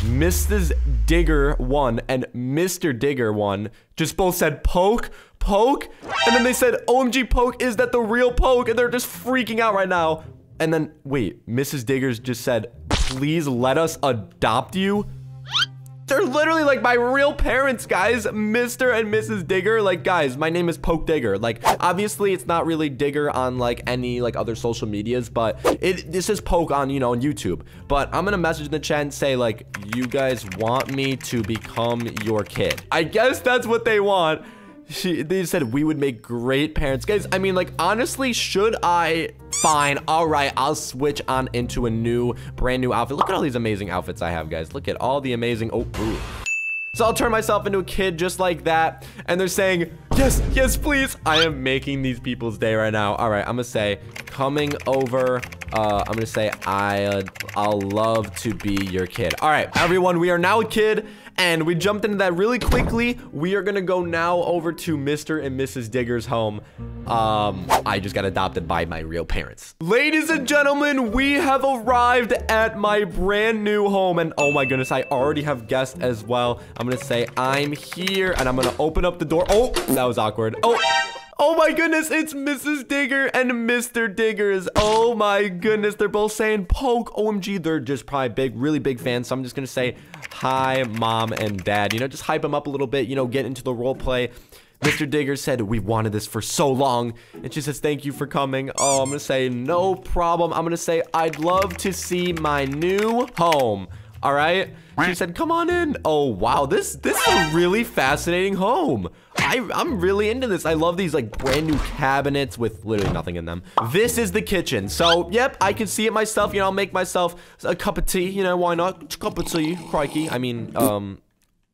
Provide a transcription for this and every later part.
Mrs. Digger 1 and Mr. Digger 1 just both said poke, poke, and then they said, OMG poke, is that the real poke? And they're just freaking out right now. And then, wait, Mrs. Diggers just said, please let us adopt you? They're literally like my real parents, guys. Mr. and Mrs. Digger. Like, guys, my name is Poke Digger. Like, obviously, it's not really Digger on like any like other social medias, but it this is Poke on, you know, on YouTube. But I'm gonna message in the chat and say, like, you guys want me to become your kid. I guess that's what they want she they said we would make great parents. Guys i mean like honestly should i? Fine. All right i'll switch on into a new brand new outfit. Look at all these amazing outfits i have guys. Look at all the amazing oh ooh. so i'll turn myself into a kid just like that and they're saying yes yes please. I am making these people's day right now. All right i'm gonna say coming over uh i'm gonna say i i'll love to be your kid. All right everyone we are now a kid and we jumped into that really quickly. We are gonna go now over to Mr. and Mrs. Digger's home. Um, I just got adopted by my real parents. Ladies and gentlemen, we have arrived at my brand new home. And oh my goodness, I already have guests as well. I'm gonna say I'm here and I'm gonna open up the door. Oh, that was awkward. Oh, Oh my goodness, it's Mrs. Digger and Mr. Diggers. Oh my goodness, they're both saying poke. OMG, they're just probably big, really big fans. So I'm just gonna say hi, mom and dad. You know, just hype them up a little bit, you know, get into the role play. Mr. Digger said, we wanted this for so long. And she says, thank you for coming. Oh, I'm gonna say, no problem. I'm gonna say, I'd love to see my new home. All right. She said, come on in. Oh, wow. This this is a really fascinating home. I, I'm really into this. I love these like brand new cabinets with literally nothing in them. This is the kitchen. So, yep, I can see it myself. You know, I'll make myself a cup of tea. You know, why not? A Cup of tea, crikey. I mean, um,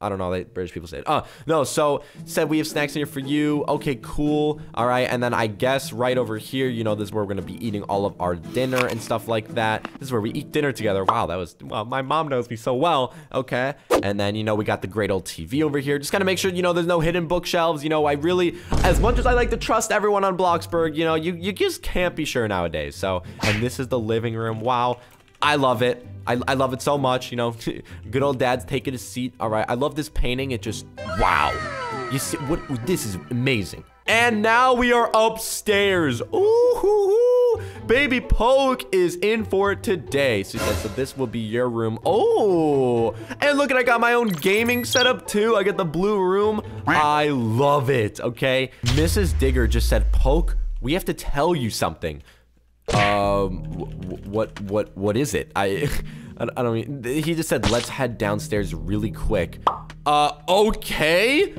I don't know. They British people say it. Oh, no. So said we have snacks in here for you. Okay, cool. All right. And then I guess right over here, you know, this is where we're going to be eating all of our dinner and stuff like that. This is where we eat dinner together. Wow, that was, well, my mom knows me so well. Okay. And then, you know, we got the great old TV over here. Just got to make sure, you know, there's no hidden bookshelves. You know, I really, as much as I like to trust everyone on Bloxburg, you know, you, you just can't be sure nowadays. So, and this is the living room. Wow. I love it. I, I love it so much, you know. Good old dad's taking a seat. All right, I love this painting. It just, wow. You see, what? This is amazing. And now we are upstairs. Ooh, hoo, hoo. baby Poke is in for it today. So, so this will be your room. Oh, and look at I got my own gaming setup too. I got the blue room. I love it. Okay, Mrs. Digger just said, Poke, we have to tell you something. Um, what, what, what is it? I, I don't mean, he just said, let's head downstairs really quick. Uh, okay.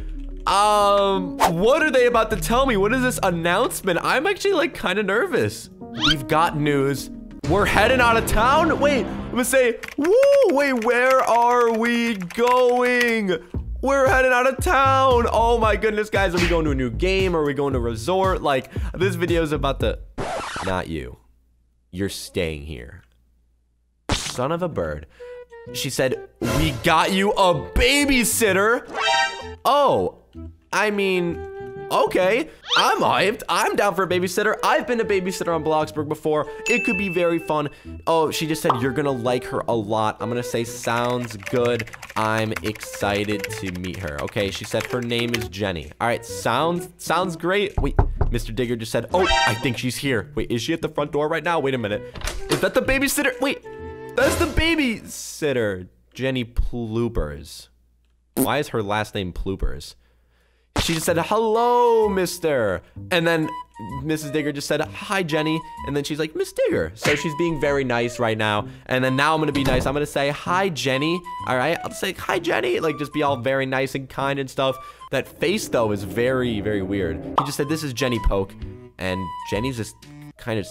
Um, what are they about to tell me? What is this announcement? I'm actually like kind of nervous. We've got news. We're heading out of town? Wait, I'm gonna say, woo, wait, where are we going? We're heading out of town. Oh my goodness, guys. Are we going to a new game? Are we going to resort? Like, this video is about to not you. You're staying here. Son of a bird. She said, we got you a babysitter. Oh, I mean, okay. I'm hyped. I'm down for a babysitter. I've been a babysitter on Bloxburg before. It could be very fun. Oh, she just said you're gonna like her a lot. I'm gonna say sounds good. I'm excited to meet her. Okay, she said her name is Jenny. All right, sounds sounds great. Wait, Mr. Digger just said, oh, I think she's here. Wait, is she at the front door right now? Wait a minute. Is that the babysitter? Wait, that's the babysitter. Jenny Ploopers. Why is her last name Ploopers? She just said, hello, mister. And then Mrs. Digger just said, hi, Jenny. And then she's like, Miss Digger. So she's being very nice right now. And then now I'm going to be nice. I'm going to say, hi, Jenny. All right. I'll say, hi, Jenny. Like, just be all very nice and kind and stuff. That face, though, is very, very weird. He just said, this is Jenny Poke. And Jenny's just kind of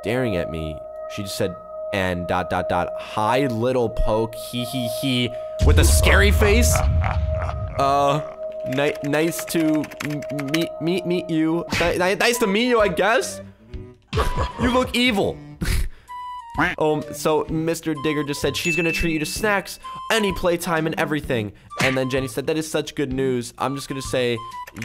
staring at me. She just said, and dot, dot, dot, hi, little Poke. He, he, he. With a scary face. Uh... Ni nice to meet meet meet you. Ni nice to meet you, I guess. You look evil. um, so Mr. Digger just said she's gonna treat you to snacks, any playtime, and everything. And then Jenny said, that is such good news. I'm just gonna say,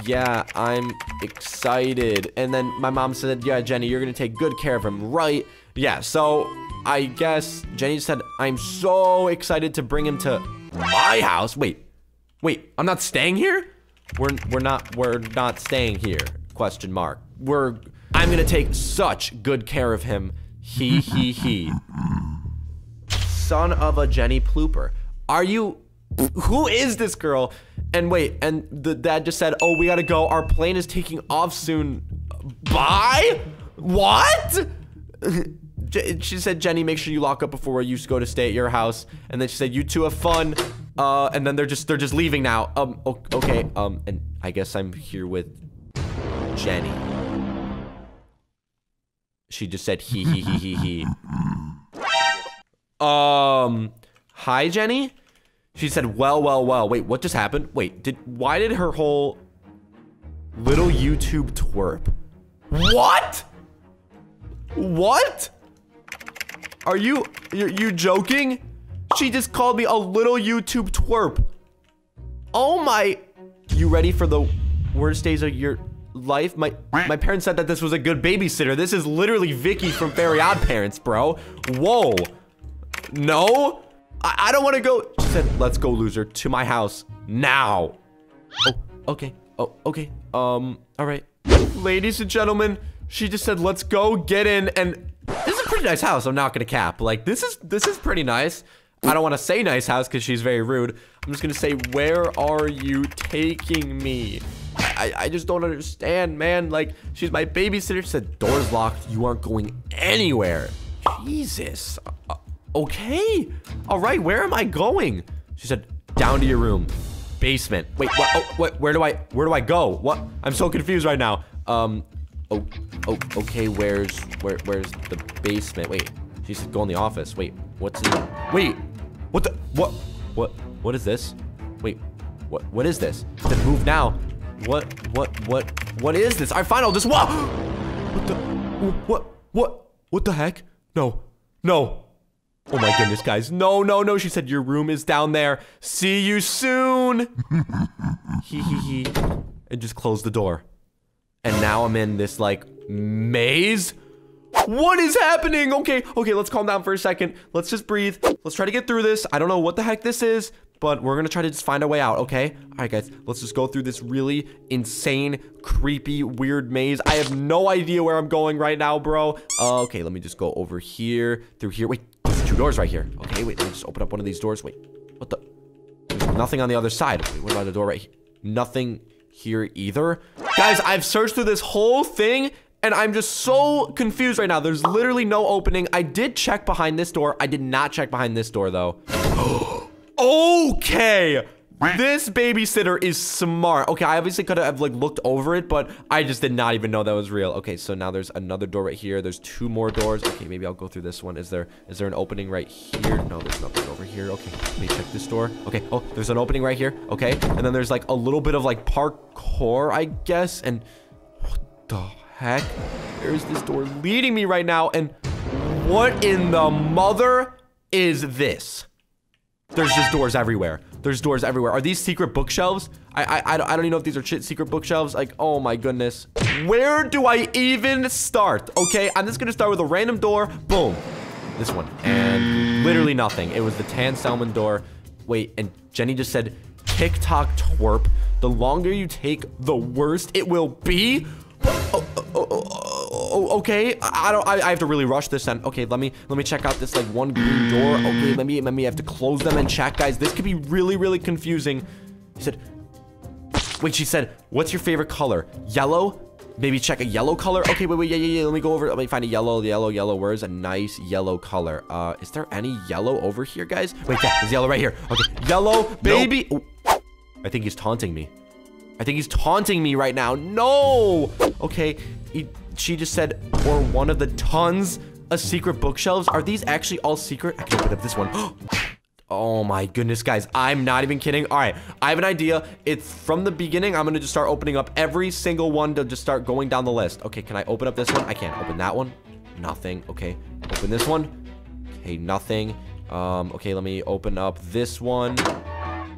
yeah, I'm excited. And then my mom said, yeah, Jenny, you're gonna take good care of him, right? Yeah, so I guess Jenny said, I'm so excited to bring him to my house. Wait, wait, I'm not staying here? We're, we're not, we're not staying here, question mark. We're, I'm gonna take such good care of him. He, he, he. Son of a Jenny Plooper. Are you, who is this girl? And wait, and the dad just said, oh, we gotta go. Our plane is taking off soon. Bye? What? she said, Jenny, make sure you lock up before you go to stay at your house. And then she said, you two have fun. Uh, and then they're just, they're just leaving now. Um, okay, um, and I guess I'm here with Jenny. She just said, he, he, he, he, he. Um, hi, Jenny? She said, well, well, well. Wait, what just happened? Wait, did, why did her whole little YouTube twerp? What? What? Are you, you, you joking? She just called me a little YouTube twerp. Oh my, you ready for the worst days of your life? My, my parents said that this was a good babysitter. This is literally Vicky from Fairly Odd Parents, bro. Whoa. No? I, I don't want to go. She said, let's go, loser, to my house now. Oh, okay. Oh, okay. Um, all right. Ladies and gentlemen, she just said, let's go get in. And this is a pretty nice house. I'm not to cap. Like, this is, this is pretty nice. I don't want to say nice house because she's very rude. I'm just going to say, where are you taking me? I, I just don't understand, man. Like, she's my babysitter. She said, door's locked. You aren't going anywhere. Jesus. Uh, okay. All right, where am I going? She said, down to your room. Basement. Wait, what? Oh, what? Where do I, where do I go? What? I'm so confused right now. Um, oh, oh, okay, where's, where, where's the basement? Wait, she said go in the office. Wait, what's in, wait, what the, what, what, what is this? Wait, what, what is this? Said move now. What, what, what, what is this? I find all this, what? What the, what, what, what the heck? No, no, Oh my goodness, guys. No, no, no. She said, your room is down there. See you soon. Hee hee hee. And just close the door. And now I'm in this, like, maze. What is happening? Okay, okay, let's calm down for a second. Let's just breathe. Let's try to get through this. I don't know what the heck this is, but we're gonna try to just find a way out, okay? All right, guys, let's just go through this really insane, creepy, weird maze. I have no idea where I'm going right now, bro. Uh, okay, let me just go over here, through here. Wait, there's two doors right here. Okay, wait, let me just open up one of these doors. Wait, what the? There's nothing on the other side. Wait, what about the door right here? Nothing here either. Guys, I've searched through this whole thing and I'm just so confused right now. There's literally no opening. I did check behind this door. I did not check behind this door though. okay. This babysitter is smart. Okay, I obviously could have like looked over it, but I just did not even know that was real. Okay, so now there's another door right here. There's two more doors. Okay, maybe I'll go through this one. Is there is there an opening right here? No, there's nothing over here. Okay, let me check this door. Okay, oh, there's an opening right here. Okay, and then there's like a little bit of like parkour, I guess. And what the heck? Where is this door leading me right now? And what in the mother is this? There's just doors everywhere. There's doors everywhere. Are these secret bookshelves? I, I, I, don't, even know if these are secret bookshelves. Like, oh my goodness. Where do I even start? Okay, I'm just gonna start with a random door. Boom. This one. And literally nothing. It was the tan salmon door. Wait, and Jenny just said, TikTok twerp. The longer you take, the worst it will be. Oh, oh, oh, oh, okay. I, don't. I, I, have to really rush this. Then. Okay, let me let me check out this like one green door. Okay, let me let me have to close them and check, guys. This could be really really confusing. He said, wait. She said, what's your favorite color? Yellow. Maybe check a yellow color. Okay, wait, wait, yeah, yeah, yeah. Let me go over. Let me find a yellow, yellow, yellow. Where's a nice yellow color? Uh, is there any yellow over here, guys? Wait, yeah, there's yellow right here. Okay, yellow, baby. Nope. I think he's taunting me. I think he's taunting me right now. No. Okay, he, she just said, or one of the tons of secret bookshelves. Are these actually all secret? I can open up this one. Oh my goodness, guys. I'm not even kidding. All right, I have an idea. It's from the beginning. I'm going to just start opening up every single one to just start going down the list. Okay, can I open up this one? I can't. Open that one. Nothing. Okay, open this one. Okay, nothing. Um, okay, let me open up this one.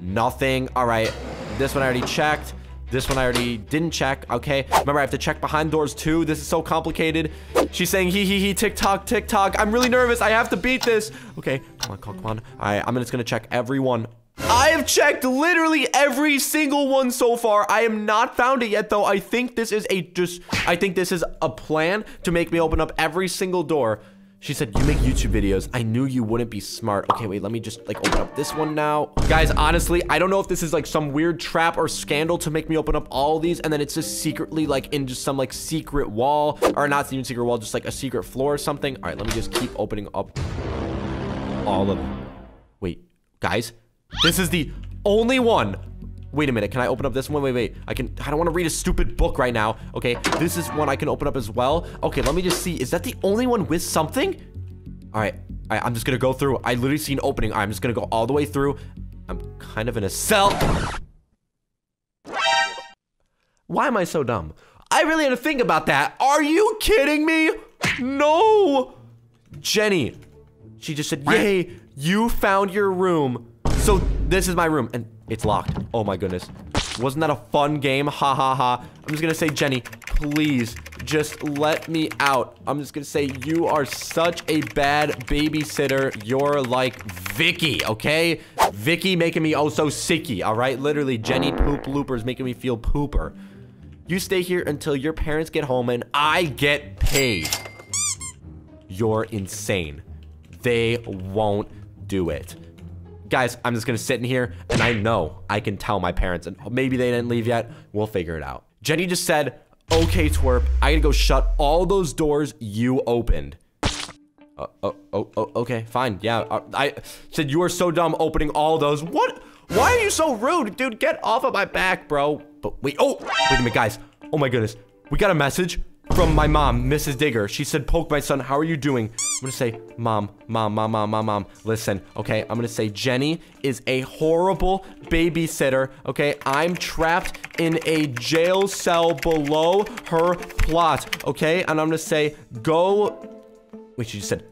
Nothing. All right, this one I already checked. This one I already didn't check, okay? Remember, I have to check behind doors too. This is so complicated. She's saying he, he, he, tick-tock, tick-tock. I'm really nervous. I have to beat this. Okay, come on, come on, come on. All right, I'm just gonna check every one. I have checked literally every single one so far. I am not found it yet, though. I think this is a just, I think this is a plan to make me open up every single door. She said, you make YouTube videos. I knew you wouldn't be smart. Okay, wait, let me just like open up this one now. Guys, honestly, I don't know if this is like some weird trap or scandal to make me open up all these and then it's just secretly like in just some like secret wall or not even secret wall, just like a secret floor or something. All right, let me just keep opening up all of them. Wait, guys, this is the only one Wait a minute, can I open up this one? Wait, wait, I can, I don't want to read a stupid book right now. Okay, this is one I can open up as well. Okay, let me just see. Is that the only one with something? All right, right I'm just gonna go through. I literally see an opening. I'm just gonna go all the way through. I'm kind of in a cell. Why am I so dumb? I really had to think about that. Are you kidding me? No. Jenny, she just said, yay, you found your room. So this is my room. And it's locked. Oh my goodness. Wasn't that a fun game? Ha ha ha. I'm just gonna say, Jenny, please just let me out. I'm just gonna say, you are such a bad babysitter. You're like Vicky, okay? Vicky making me oh so sicky, all right? Literally, Jenny Poop Loopers making me feel pooper. You stay here until your parents get home and I get paid. You're insane. They won't do it guys, I'm just gonna sit in here and I know I can tell my parents and maybe they didn't leave yet. We'll figure it out. Jenny just said, okay, twerp, I gotta go shut all those doors you opened. Uh, oh, oh, oh, okay, fine. Yeah, uh, I said you are so dumb opening all those. What? Why are you so rude? Dude, get off of my back, bro. But wait, oh, wait a minute, guys. Oh my goodness. We got a message from my mom, Mrs. Digger. She said, Poke, my son, how are you doing? I'm gonna say, Mom, Mom, Mom, Mom, Mom, Mom. Listen, okay? I'm gonna say, Jenny is a horrible babysitter, okay? I'm trapped in a jail cell below her plot, okay? And I'm gonna say, go... Wait, she just said,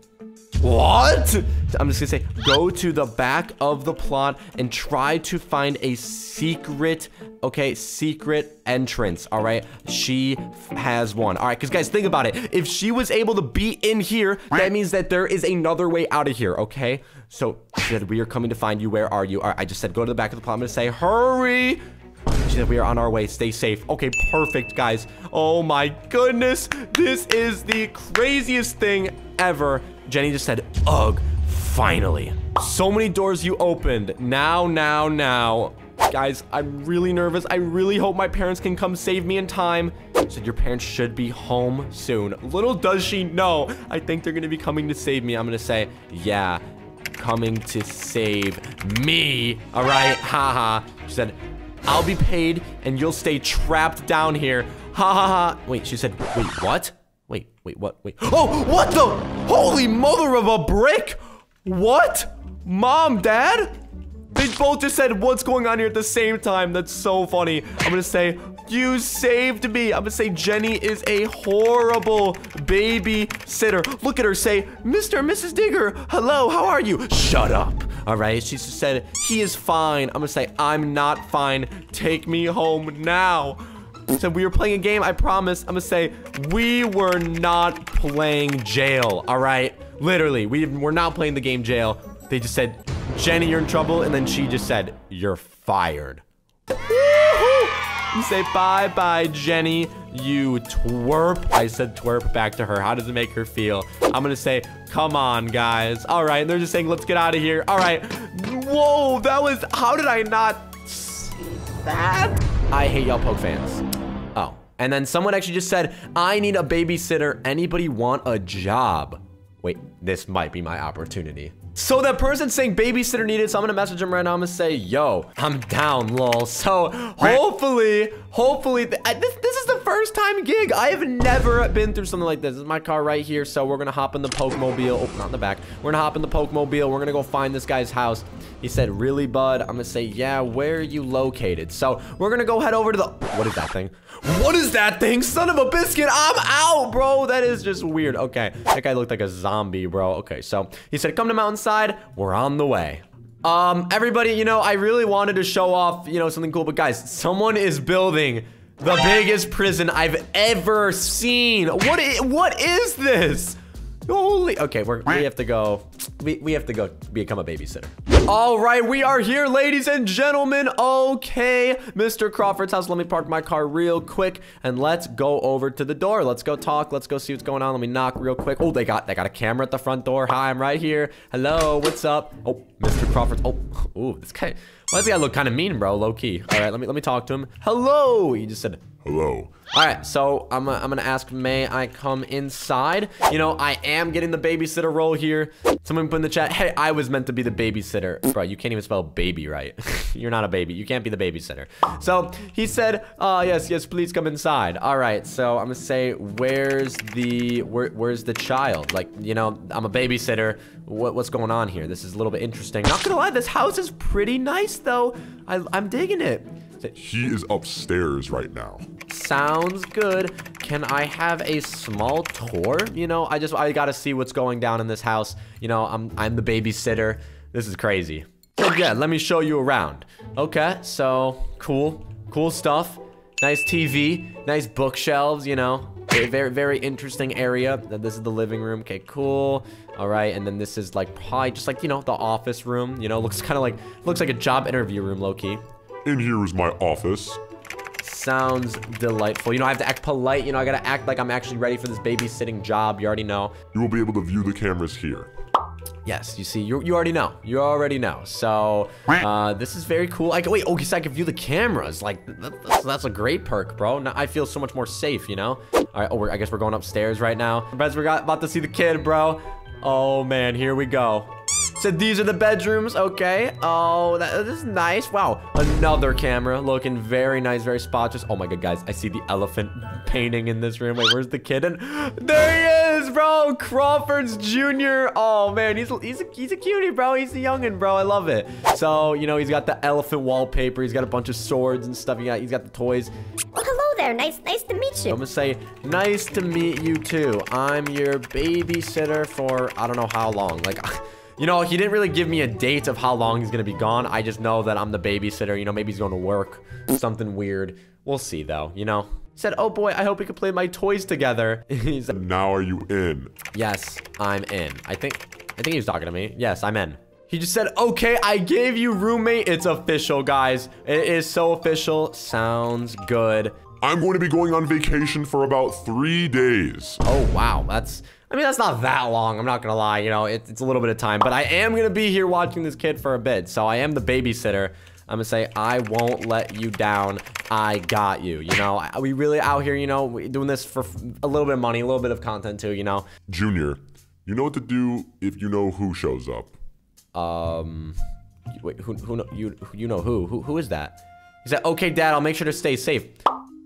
what? I'm just gonna say, go to the back of the plot and try to find a secret, okay, secret entrance, all right? She has one. All right, because guys, think about it. If she was able to be in here, that means that there is another way out of here, okay? So, she said, we are coming to find you. Where are you? All right, I just said, go to the back of the plot. I'm gonna say, hurry. She said, we are on our way. Stay safe. Okay, perfect, guys. Oh my goodness. This is the craziest thing ever. Jenny just said, ugh, finally. So many doors you opened. Now, now, now. Guys, I'm really nervous. I really hope my parents can come save me in time. Said your parents should be home soon. Little does she know, I think they're gonna be coming to save me. I'm gonna say, yeah, coming to save me. All right, haha. She said, I'll be paid and you'll stay trapped down here. Ha ha ha. Wait, she said, wait, what? Wait, what? Wait. Oh, what the? Holy mother of a brick! What? Mom, dad? They both just said, what's going on here at the same time? That's so funny. I'm gonna say, you saved me. I'm gonna say Jenny is a horrible babysitter. Look at her say, Mr. and Mrs. Digger, hello, how are you? Shut up. All right, she just said, he is fine. I'm gonna say, I'm not fine. Take me home now said we were playing a game. I promise. I'm gonna say we were not playing jail. All right, literally, we were not playing the game jail. They just said, Jenny, you're in trouble, and then she just said, you're fired. Say bye bye, Jenny. You twerp. I said twerp back to her. How does it make her feel? I'm gonna say, come on, guys. All right, they're just saying, let's get out of here. All right. Whoa, that was, how did I not see that? I hate y'all poke fans. And then someone actually just said, I need a babysitter. Anybody want a job? Wait, this might be my opportunity. So that person saying babysitter needed, so I'm gonna message him right now. I'm gonna say, yo, I'm down, lol. So hopefully, hopefully, th this, this is the first time gig. I have never been through something like this. This is my car right here. So we're gonna hop in the Pokemobile. Oh, not in the back. We're gonna hop in the Pokemobile. We're gonna go find this guy's house. He said, really, bud? I'm gonna say, yeah, where are you located? So we're gonna go head over to the, what is that thing? What is that thing? Son of a biscuit, I'm out, bro. That is just weird. Okay, that guy looked like a zombie, bro. Okay, so he said, come to Mountainside. We're on the way. Um, everybody, you know, I really wanted to show off, you know, something cool, but guys, someone is building the biggest prison I've ever seen. What is, what is this? Holy, okay, we're, we have to go, we, we have to go become a babysitter. All right, we are here, ladies and gentlemen. Okay, Mr. Crawford's house. Let me park my car real quick and let's go over to the door. Let's go talk. Let's go see what's going on. Let me knock real quick. Oh, they got, they got a camera at the front door. Hi, I'm right here. Hello, what's up? Oh, Mr. Crawford. Oh, ooh, this guy, why does guy look kind of mean, bro? Low key. All right, let me, let me talk to him. Hello, he just said, Hello. all right, so I'm, I'm gonna ask, may I come inside? You know, I am getting the babysitter role here. Someone put in the chat, hey, I was meant to be the babysitter. Bro, you can't even spell baby right. You're not a baby. You can't be the babysitter. So he said, uh, yes, yes, please come inside. All right, so I'm gonna say, where's the, where, where's the child? Like, you know, I'm a babysitter. What, what's going on here? This is a little bit interesting. Not gonna lie, this house is pretty nice though. I, I'm digging it. He is upstairs right now. Sounds good. Can I have a small tour? You know, I just I gotta see what's going down in this house. You know, I'm I'm the babysitter. This is crazy. Yeah, let me show you around. Okay, so cool, cool stuff. Nice TV, nice bookshelves. You know, very very, interesting area. This is the living room. Okay, cool. All right, and then this is like probably just like you know the office room. You know, looks kind of like looks like a job interview room, low key. In here is my office. Sounds delightful. You know, I have to act polite. You know, I gotta act like I'm actually ready for this babysitting job. You already know. You will be able to view the cameras here. Yes, you see, you, you already know. You already know. So, uh, this is very cool. I can, wait, oh, so I can view the cameras. Like, that, that's, that's a great perk, bro. Now I feel so much more safe, you know? All right, oh, we're, I guess we're going upstairs right now. Guys, we're got, about to see the kid, bro. Oh, man, here we go. So these are the bedrooms, okay. Oh, that, this is nice. Wow, another camera looking very nice, very spotless. Oh my god, guys, I see the elephant painting in this room. Wait, where's the kitten? There he is, bro. Crawford's Jr. Oh man, he's he's a, he's a cutie, bro. He's a youngin', bro. I love it. So you know, he's got the elephant wallpaper. He's got a bunch of swords and stuff. He got he's got the toys. Well, hello there. Nice, nice to meet you. I'm gonna say, nice to meet you too. I'm your babysitter for I don't know how long. Like, you know, he didn't really give me a date of how long he's gonna be gone. I just know that I'm the babysitter. You know, maybe he's going to work, something weird. We'll see though. You know. He said, "Oh boy, I hope we can play my toys together." he said, Now are you in? "Yes, I'm in." I think, I think he was talking to me. Yes, I'm in. He just said, "Okay, I gave you roommate. It's official, guys. It is so official. Sounds good." I'm going to be going on vacation for about three days. Oh, wow. That's, I mean, that's not that long. I'm not going to lie. You know, it, it's a little bit of time. But I am going to be here watching this kid for a bit. So I am the babysitter. I'm going to say, I won't let you down. I got you. You know, we really out here, you know, doing this for a little bit of money, a little bit of content too, you know. Junior, you know what to do if you know who shows up. Um, wait, who, who, know, you, you know who? Who, who is that? He said, okay, dad, I'll make sure to stay safe.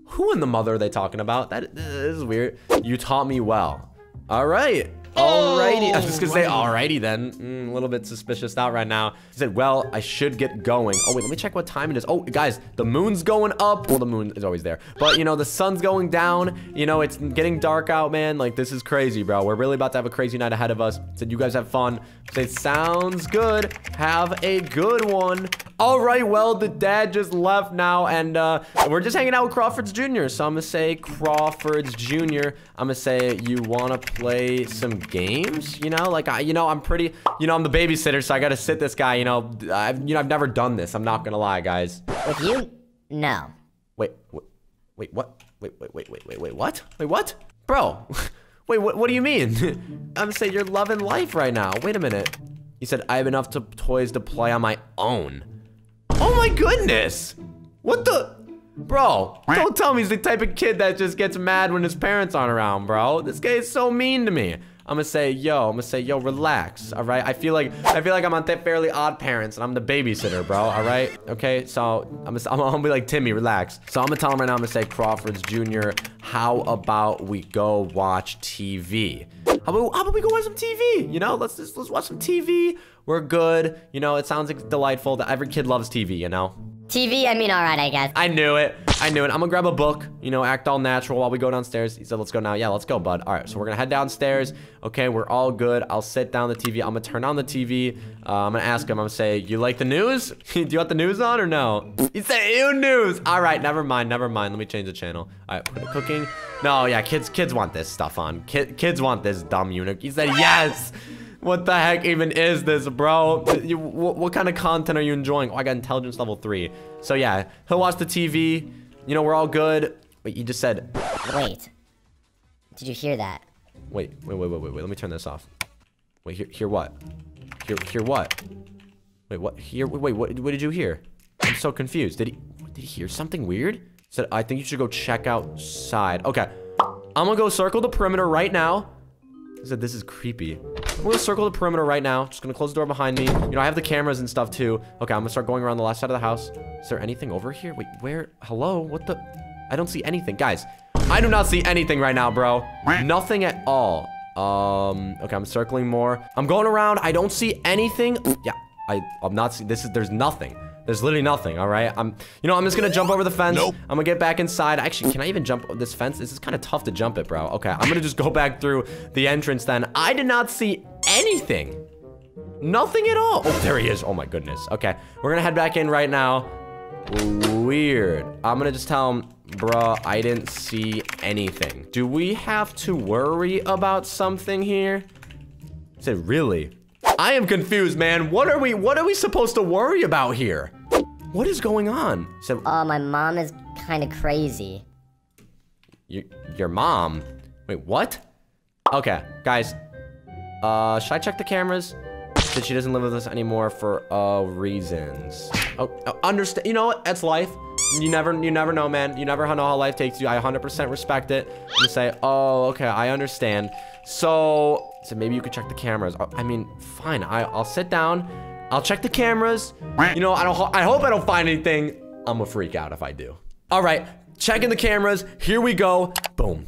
Who in the mother are they talking about? That this is weird. You taught me well. All right. Alrighty. I was just gonna say alrighty then. Mm, a little bit suspicious out right now. He said, well, I should get going. Oh wait, let me check what time it is. Oh, guys, the moon's going up. Well, the moon is always there. But you know, the sun's going down. You know, it's getting dark out, man. Like this is crazy, bro. We're really about to have a crazy night ahead of us. Said you guys have fun. Say sounds good. Have a good one. All right, well, the dad just left now, and uh, we're just hanging out with Crawford's Jr. So I'm gonna say Crawford's Jr. I'm gonna say you wanna play some games, you know? Like I, you know, I'm pretty, you know, I'm the babysitter, so I gotta sit this guy. You know, I've, you know, I've never done this. I'm not gonna lie, guys. With you, no. Wait, wait, wait, what? Wait, wait, wait, wait, wait, wait, what? Wait, what? Bro, wait, what, what do you mean? I'm saying you're loving life right now. Wait a minute. He said, I have enough to, toys to play on my own. Oh my goodness! What the? Bro, don't tell me he's the type of kid that just gets mad when his parents aren't around, bro. This guy is so mean to me. I'm gonna say, yo, I'm gonna say, yo, relax, all right? I feel like, I feel like I'm on Fairly Odd Parents, and I'm the babysitter, bro, all right? Okay, so I'm gonna, I'm gonna be like, Timmy, relax. So I'm gonna tell him right now, I'm gonna say, Crawford's Jr., how about we go watch TV? How about, how about we go watch some TV? You know, let's just, let's watch some TV. We're good. You know, it sounds like delightful that every kid loves TV, you know? TV, I mean, alright, I guess. I knew it. I knew it. I'm gonna grab a book, you know, act all natural while we go downstairs. He said, let's go now. Yeah, let's go, bud. All right, so we're gonna head downstairs. Okay, we're all good. I'll sit down the TV. I'm gonna turn on the TV. Uh, I'm gonna ask him, I'm gonna say, you like the news? Do you want the news on or no? He said, ew, news. All right, never mind, never mind. Let me change the channel. All right, cooking. No, yeah, kids kids want this stuff on. Kid, kids want this dumb eunuch. He said, yes. What the heck even is this, bro? You, what, what kind of content are you enjoying? Oh, I got intelligence level three. So yeah, he'll watch the TV. You know, we're all good. Wait, you just said, Wait. Did you hear that? wait, wait, wait, wait, wait, wait. Let me turn this off. Wait, hear, hear what? Hear, hear what? Wait, what? Hear, wait, what, what did you hear? I'm so confused. Did he, did he hear something weird? Said, I think you should go check outside. Okay, I'm gonna go circle the perimeter right now. He said, this is creepy. I'm gonna circle the perimeter right now. Just gonna close the door behind me. You know, I have the cameras and stuff too. Okay, I'm gonna start going around the left side of the house. Is there anything over here? Wait, where? Hello? What the? I don't see anything. Guys, I do not see anything right now, bro. Nothing at all. Um, okay, I'm circling more. I'm going around. I don't see anything. Yeah, I, I'm not seeing, this is, there's nothing. There's literally nothing, all right? I'm, you know, I'm just gonna jump over the fence. Nope. I'm gonna get back inside. Actually, can I even jump this fence? This is kind of tough to jump it, bro. Okay, I'm gonna just go back through the entrance then. I did not see anything. Nothing at all. Oh, there he is. Oh my goodness. Okay, we're gonna head back in right now. Weird. I'm gonna just tell him, bruh, I didn't see anything. Do we have to worry about something here? I said, really? I am confused, man. What are we, what are we supposed to worry about here? What is going on? Said, Oh, my mom is kind of crazy. your, your mom? Wait, what? Okay, guys. Uh, should I check the cameras? Said she doesn't live with us anymore for, uh, reasons. Oh, uh, understand, you know what? That's life. You never, you never know, man. You never know how life takes you. I 100% respect it. I'm say, oh, okay, I understand. So, so maybe you could check the cameras. Uh, I mean, fine. I, I'll sit down. I'll check the cameras. You know, I don't. I hope I don't find anything. I'm a freak out if I do. All right, checking the cameras. Here we go. Boom.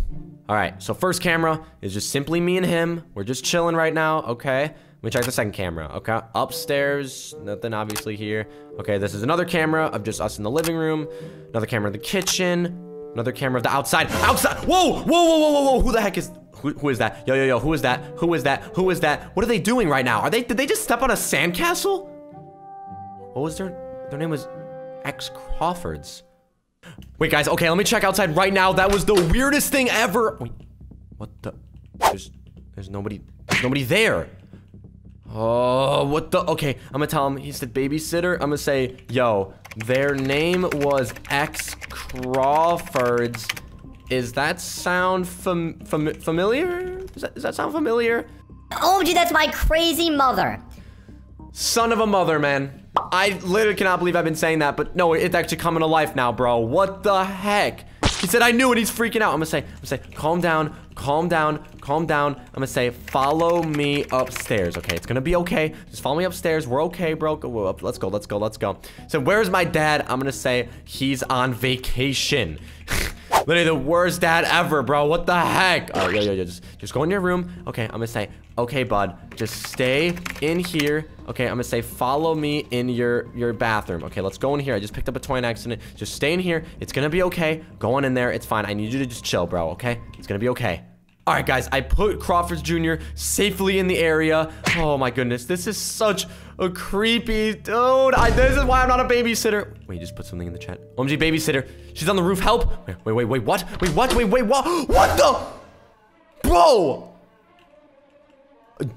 All right. So first camera is just simply me and him. We're just chilling right now. Okay. Let me check the second camera. Okay. Upstairs, nothing obviously here. Okay. This is another camera of just us in the living room. Another camera in the kitchen. Another camera of the outside. Outside. Whoa. Whoa. Whoa. Whoa. Whoa. Whoa. Who the heck is? Who, who is that? Yo, yo, yo. Who is that? Who is that? Who is that? What are they doing right now? Are they? Did they just step on a sandcastle? What was their? Their name was X Crawfords. Wait, guys. Okay, let me check outside right now. That was the weirdest thing ever. Wait, what the? There's, there's nobody. There's nobody there. Oh, what the? Okay, I'm gonna tell him. He said babysitter. I'm gonna say, yo, their name was X Crawfords. Is that sound fam fam familiar? Does that, does that sound familiar? OMG, Oh, that's my crazy mother. Son of a mother, man. I literally cannot believe I've been saying that, but no, it's actually coming to life now, bro. What the heck? He said I knew it. He's freaking out. I'm gonna say, I'm gonna say, calm down, calm down, calm down. I'm gonna say, follow me upstairs. Okay, it's gonna be okay. Just follow me upstairs. We're okay, bro. Go up. Let's go. Let's go. Let's go. So where's my dad? I'm gonna say he's on vacation. Literally the worst dad ever, bro. What the heck? Just, just go in your room. Okay, I'm gonna say, okay, bud. Just stay in here. Okay, I'm gonna say, follow me in your your bathroom. Okay, let's go in here. I just picked up a toy in accident. Just stay in here. It's gonna be okay. Go on in there. It's fine. I need you to just chill, bro. Okay? It's gonna be okay. All right, guys, I put Crawford Jr. safely in the area. Oh my goodness, this is such a creepy dude. I, this is why I'm not a babysitter. Wait, just put something in the chat. OMG, babysitter. She's on the roof. Help! Wait, wait, wait, wait. What? Wait, what? Wait, wait, what? What the? Bro!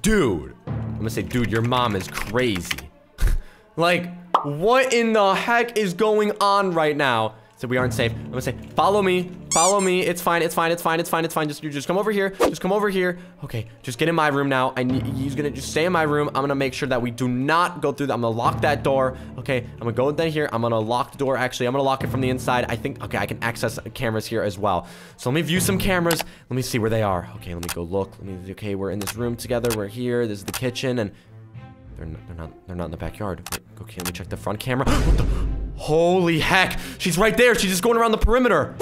Dude. I'm gonna say, dude, your mom is crazy. like, what in the heck is going on right now? So we aren't safe. I'm gonna say, follow me, follow me. It's fine, it's fine, it's fine, it's fine, it's fine. Just you just come over here. Just come over here. Okay, just get in my room now. I need he's gonna just stay in my room. I'm gonna make sure that we do not go through that. I'm gonna lock that door. Okay, I'm gonna go in here. I'm gonna lock the door. Actually, I'm gonna lock it from the inside. I think okay, I can access cameras here as well. So let me view some cameras. Let me see where they are. Okay, let me go look. Let me okay, we're in this room together. We're here. This is the kitchen and they're not, they're not, they're not in the backyard. Wait, okay, let me check the front camera. Holy heck! She's right there. She's just going around the perimeter.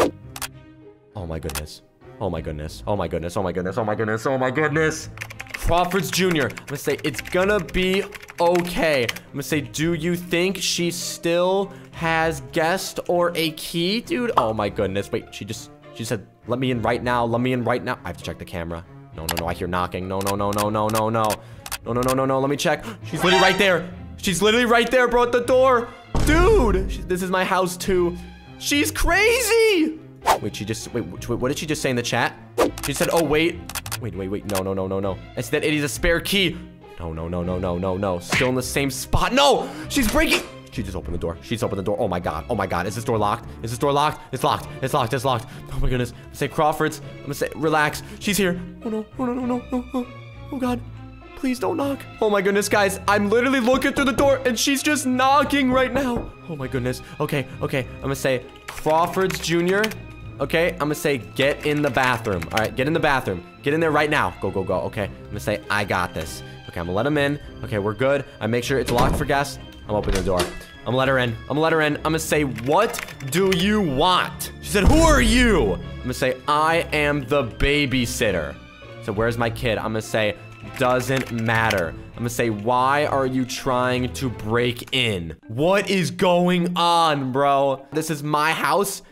Oh my goodness. Oh my goodness. Oh my goodness. Oh my goodness. Oh my goodness. Oh my goodness. Crawford's Jr. I'm gonna say it's gonna be Okay. I'm gonna say, do you think she still has guest or a key, dude? Oh my goodness. Wait, she just, she said, let me in right now. Let me in right now. I have to check the camera. No, no, no. I hear knocking. No, no, no, no, no, no, no. No, no, no, no, no. Let me check. She's literally right there. She's literally right there, bro, at the door. Dude, this is my house too. She's crazy. Wait, she just, wait, what did she just say in the chat? She said, oh, wait. Wait, wait, wait. No, no, no, no, no. It's that it is a spare key. No, no, no, no, no, no, no. Still in the same spot. No, she's breaking. She just opened the door. She's opened the door. Oh my god. Oh my god. Is this door locked? Is this door locked? It's locked. It's locked. It's locked. Oh my goodness. I'm gonna say Crawford's. I'm gonna say relax. She's here. Oh no. Oh no no no no. Oh, oh god. Please don't knock. Oh my goodness, guys. I'm literally looking through the door and she's just knocking right now. Oh my goodness. Okay, okay. I'm gonna say Crawford's Jr. Okay, I'm gonna say get in the bathroom. All right, get in the bathroom. Get in there right now. Go, go, go. Okay, I'm gonna say I got this. Okay, I'm gonna let him in. Okay, we're good. I make sure it's locked for guests. I'm opening the door. I'm gonna let her in. I'm gonna let her in. I'm gonna say, what do you want? She said, who are you? I'm gonna say, I am the babysitter. So where's my kid? I'm gonna say, doesn't matter. I'm gonna say, why are you trying to break in? What is going on, bro? This is my house.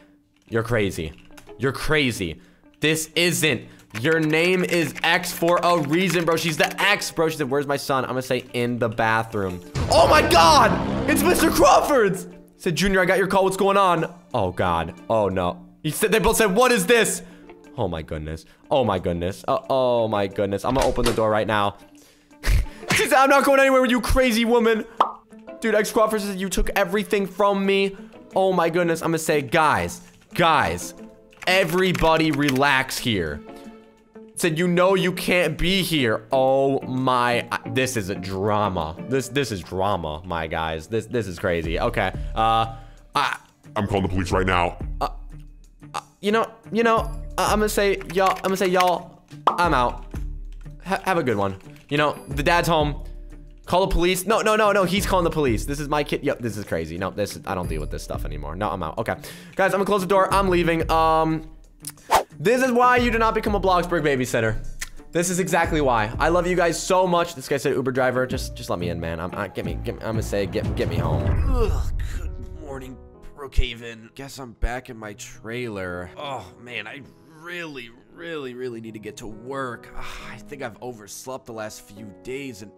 You're crazy. You're crazy. This isn't. Your name is X for a reason, bro. She's the X, bro. She said, where's my son? I'm gonna say in the bathroom. Oh my God, it's Mr. Crawford's. Said, Junior, I got your call. What's going on? Oh God. Oh no. He said, they both said, what is this? Oh my goodness. Oh my goodness. Uh, oh my goodness. I'm gonna open the door right now. she said, I'm not going anywhere with you crazy woman. Dude, X Crawford said, you took everything from me. Oh my goodness. I'm gonna say, guys, guys, everybody relax here. Said you know you can't be here. Oh my this is a drama. This this is drama my guys. This this is crazy. Okay uh I, I'm calling the police right now. Uh, you know you know uh, i'm gonna say y'all i'm gonna say y'all i'm out. Ha have a good one. You know the dad's home call the police no no no no he's calling the police this is my kid yep this is crazy no this i don't deal with this stuff anymore no i'm out okay guys i'm gonna close the door i'm leaving um this is why you do not become a Bloxburg babysitter. This is exactly why. I love you guys so much. This guy said Uber driver. Just just let me in, man. I'm I, get me, get I'm gonna say get get me home. Ugh, good morning, Brookhaven. Guess I'm back in my trailer. Oh man, I really, really, really need to get to work. Ugh, I think I've overslept the last few days and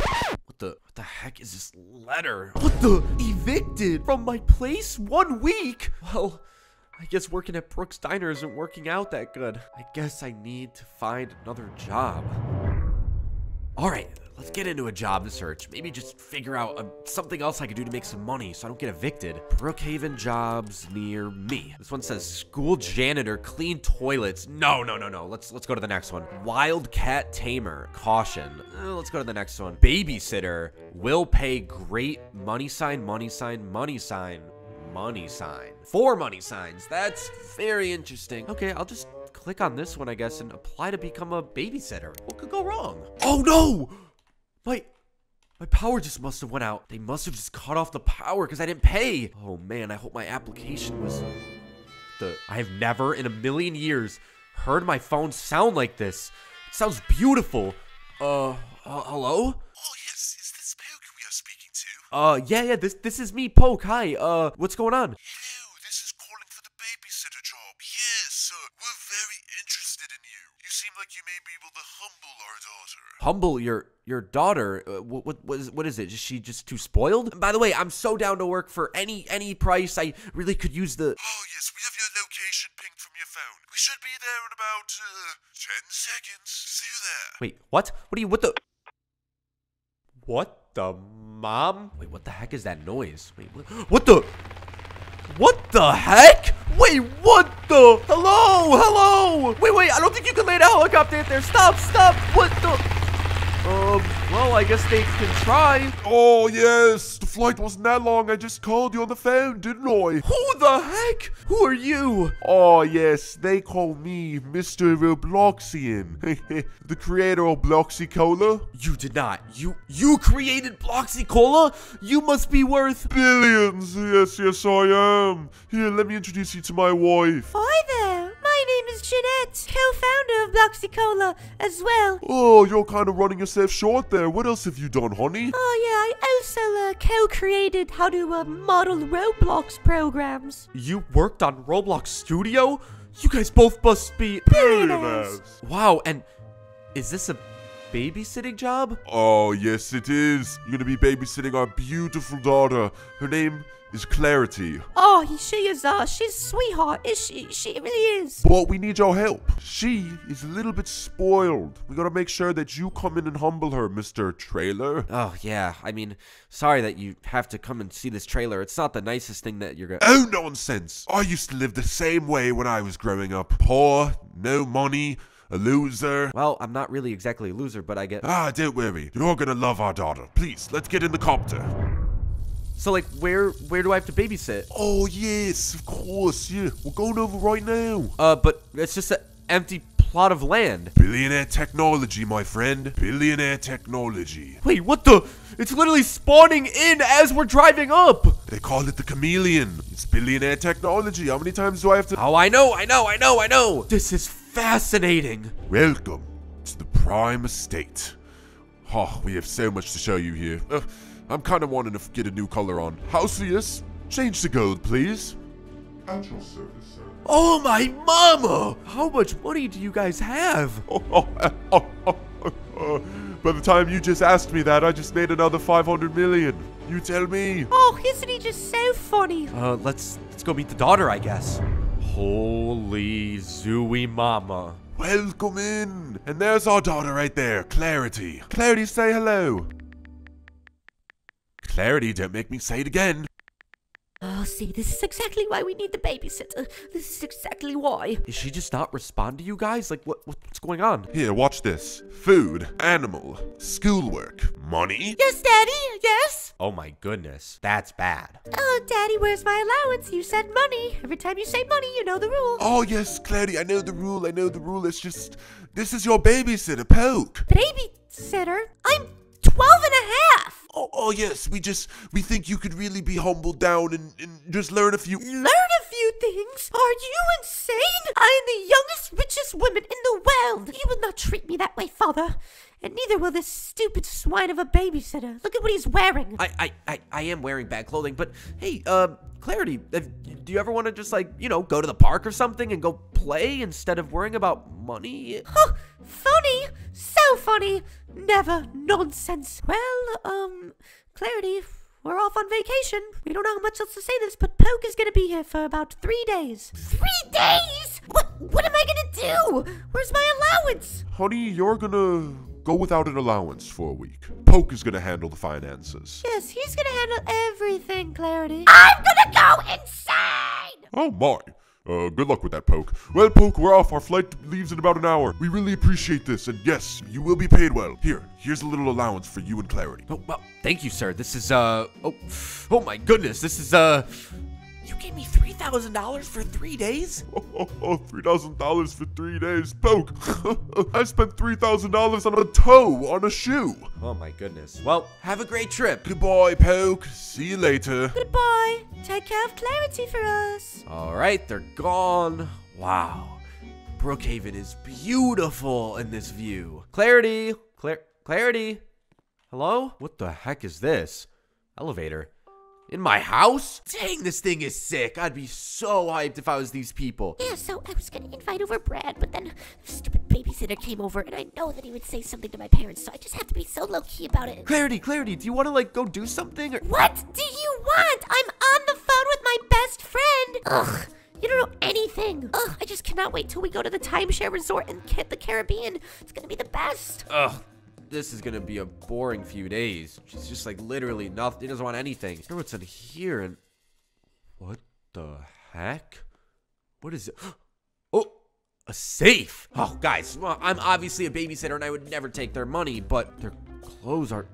what the what the heck is this letter? What the evicted from my place one week? Well, I guess working at Brooks Diner isn't working out that good. I guess I need to find another job. All right, let's get into a job search. Maybe just figure out uh, something else I could do to make some money so I don't get evicted. Brookhaven jobs near me. This one says school janitor, clean toilets. No, no, no, no. Let's let's go to the next one. Wildcat tamer, caution. Uh, let's go to the next one. Babysitter will pay great money sign, money sign, money sign, money sign. Four money signs. That's very interesting. Okay, I'll just click on this one, I guess, and apply to become a babysitter. What could go wrong? Oh no! My my power just must have went out. They must have just cut off the power because I didn't pay. Oh man, I hope my application was the I have never in a million years heard my phone sound like this. It sounds beautiful. Uh, uh hello? Oh yes, is this Poke we are speaking to? Uh, yeah, yeah, this this is me, Poke. Hi. Uh, what's going on? Hello, this is calling for the babysitter job. Yes, uh, we're very interested in you. You seem like you may be able to humble our daughter. humble your your daughter uh, what, what what is what is it? Is she just too spoiled? By the way i'm so down to work for any any price. I really could use the Oh yes, we have your location pinged from your phone. We should be there in about uh, ten seconds. See you there. wait what? What do you what the what the mom? Wait what the heck is that noise? Wait what, what the what the heck? Wait what the hello hello? Wait wait i don't think you can land a helicopter in there. Stop stop what the um well i guess they can try Oh, yes. The flight wasn't that long. I just called you on the phone, didn't I? who the heck who are you Oh, yes. They call me Mr. Robloxian. the creator of Bloxy Cola. You did not. You you created Bloxy Cola? You must be worth Billions. Yes, yes, I am. Here, let me introduce you to my wife. Hi there, my name is Jeanette. co-founder of Bloxy Cola as well. Oh, you're kind of running yourself short there. What else have you done, honey? Oh yeah, I also uh, co-created how to uh, model Roblox programs. You worked on Roblox Studio? You guys both must be. Billionaires. Wow, and is this a babysitting job? Oh, yes, it is. You're gonna be babysitting our beautiful daughter. Her name is Clarity. Oh, he- she is uh, she's sweetheart, is she? She really is. But we need your help. She is a little bit spoiled. We gotta make sure that you come in and humble her, Mr. Trailer. Oh, yeah. I mean, sorry that you have to come and see this trailer. It's not the nicest thing that you're gonna. Oh, nonsense. I used to live the same way when I was growing up. Poor, no money, a loser. Well, I'm not really exactly a loser, but I get. Ah, don't worry. You're gonna love our daughter. Please, let's get in the copter. So, like, where where do I have to babysit? Oh, yes, of course. Yeah, we're going over right now. Uh, but it's just an empty plot of land. Billionaire technology, my friend. Billionaire technology. Wait, what the? It's literally spawning in as we're driving up. They call it the chameleon. It's billionaire technology. How many times do I have to. Oh, I know, I know, I know, I know. This is fascinating. Welcome to the Prime Estate. Oh, we have so much to show you here. Uh, I'm kind of wanting to get a new color on. Houseus, change to gold, please. At your service, sir. Oh my mama! How much money do you guys have? By the time you just asked me that, I just made another 500 million. You tell me. Oh, isn't he just so funny? Uh, let's let's go meet the daughter, I guess. Holy zooey mama. Welcome in. And there's our daughter right there, Clarity. Clarity, say hello. Clarity, don't make me say it again. Oh, see, this is exactly why we need the babysitter. This is exactly why. Is she just not respond to you guys? Like, what what's going on? Here, watch this. Food, animal, schoolwork, money. Yes, Daddy. Yes. Oh my goodness, that's bad. Oh, Daddy, where's my allowance? You said money. Every time you say money, you know the rule. Oh, yes, Clarity, I know the rule. I know the rule. It's just, this is your babysitter, Poke. Babysitter? I'm 12 and a half. Oh, oh, yes, we just, we think you could really be humbled down and, and just learn a few. Learn a few things? Are you insane? I am the youngest, richest woman in the world. You will not treat me that way, father. And neither will this stupid swine of a babysitter. Look at what he's wearing. I, I, I, I am wearing bad clothing, but hey, uh, Clarity, if, do you ever want to just like, you know, go to the park or something and go play instead of worrying about money? Huh, funny. So funny. Never. Nonsense. Well, um, Clarity, we're off on vacation. We don't know how much else to say this, but Poke is gonna be here for about three days. Three days? What, what am I gonna do? Where's my allowance? Honey, you're gonna go without an allowance for a week. Poke is gonna handle the finances. Yes, he's gonna handle everything, Clarity. I'm gonna go insane! Oh my. Uh, good luck with that, Poke. Well, Poke, we're off. Our flight leaves in about an hour. We really appreciate this, and yes, you will be paid well. Here, here's a little allowance for you and Clarity. Oh, well, thank you, sir. This is, uh, oh, oh my goodness. This is, uh, you gave me $3,000 for three days? Oh, oh, oh, $3,000 for three days. Poke, I spent $3,000 on a toe on a shoe. Oh my goodness. Well, Have a great trip. Goodbye, Poke. See you later. Goodbye. Take care of Clarity for us. All right, they're gone. Wow. Brookhaven is beautiful in this view. Clarity, Clar- Clarity. Hello? What the heck is this? Elevator. In my house? Dang, this thing is sick. I'd be so hyped if I was these people. Yeah, so I was gonna invite over Brad, but then the stupid babysitter came over, and I know that he would say something to my parents, so I just have to be so low key about it. Clarity, Clarity, do you want to like go do something? Or- What do you want? I'm on the phone with my best friend. Ugh. You don't know anything. Ugh, I just cannot wait till we go to the timeshare resort and the Caribbean. It's gonna be the best. Ugh. This is gonna be a boring few days. She's just like literally nothing. He doesn't want anything. I wonder what's in here and What the heck? What is it? Oh, a safe. Oh, guys, well, I'm obviously a babysitter and I would never take their money, but their clothes are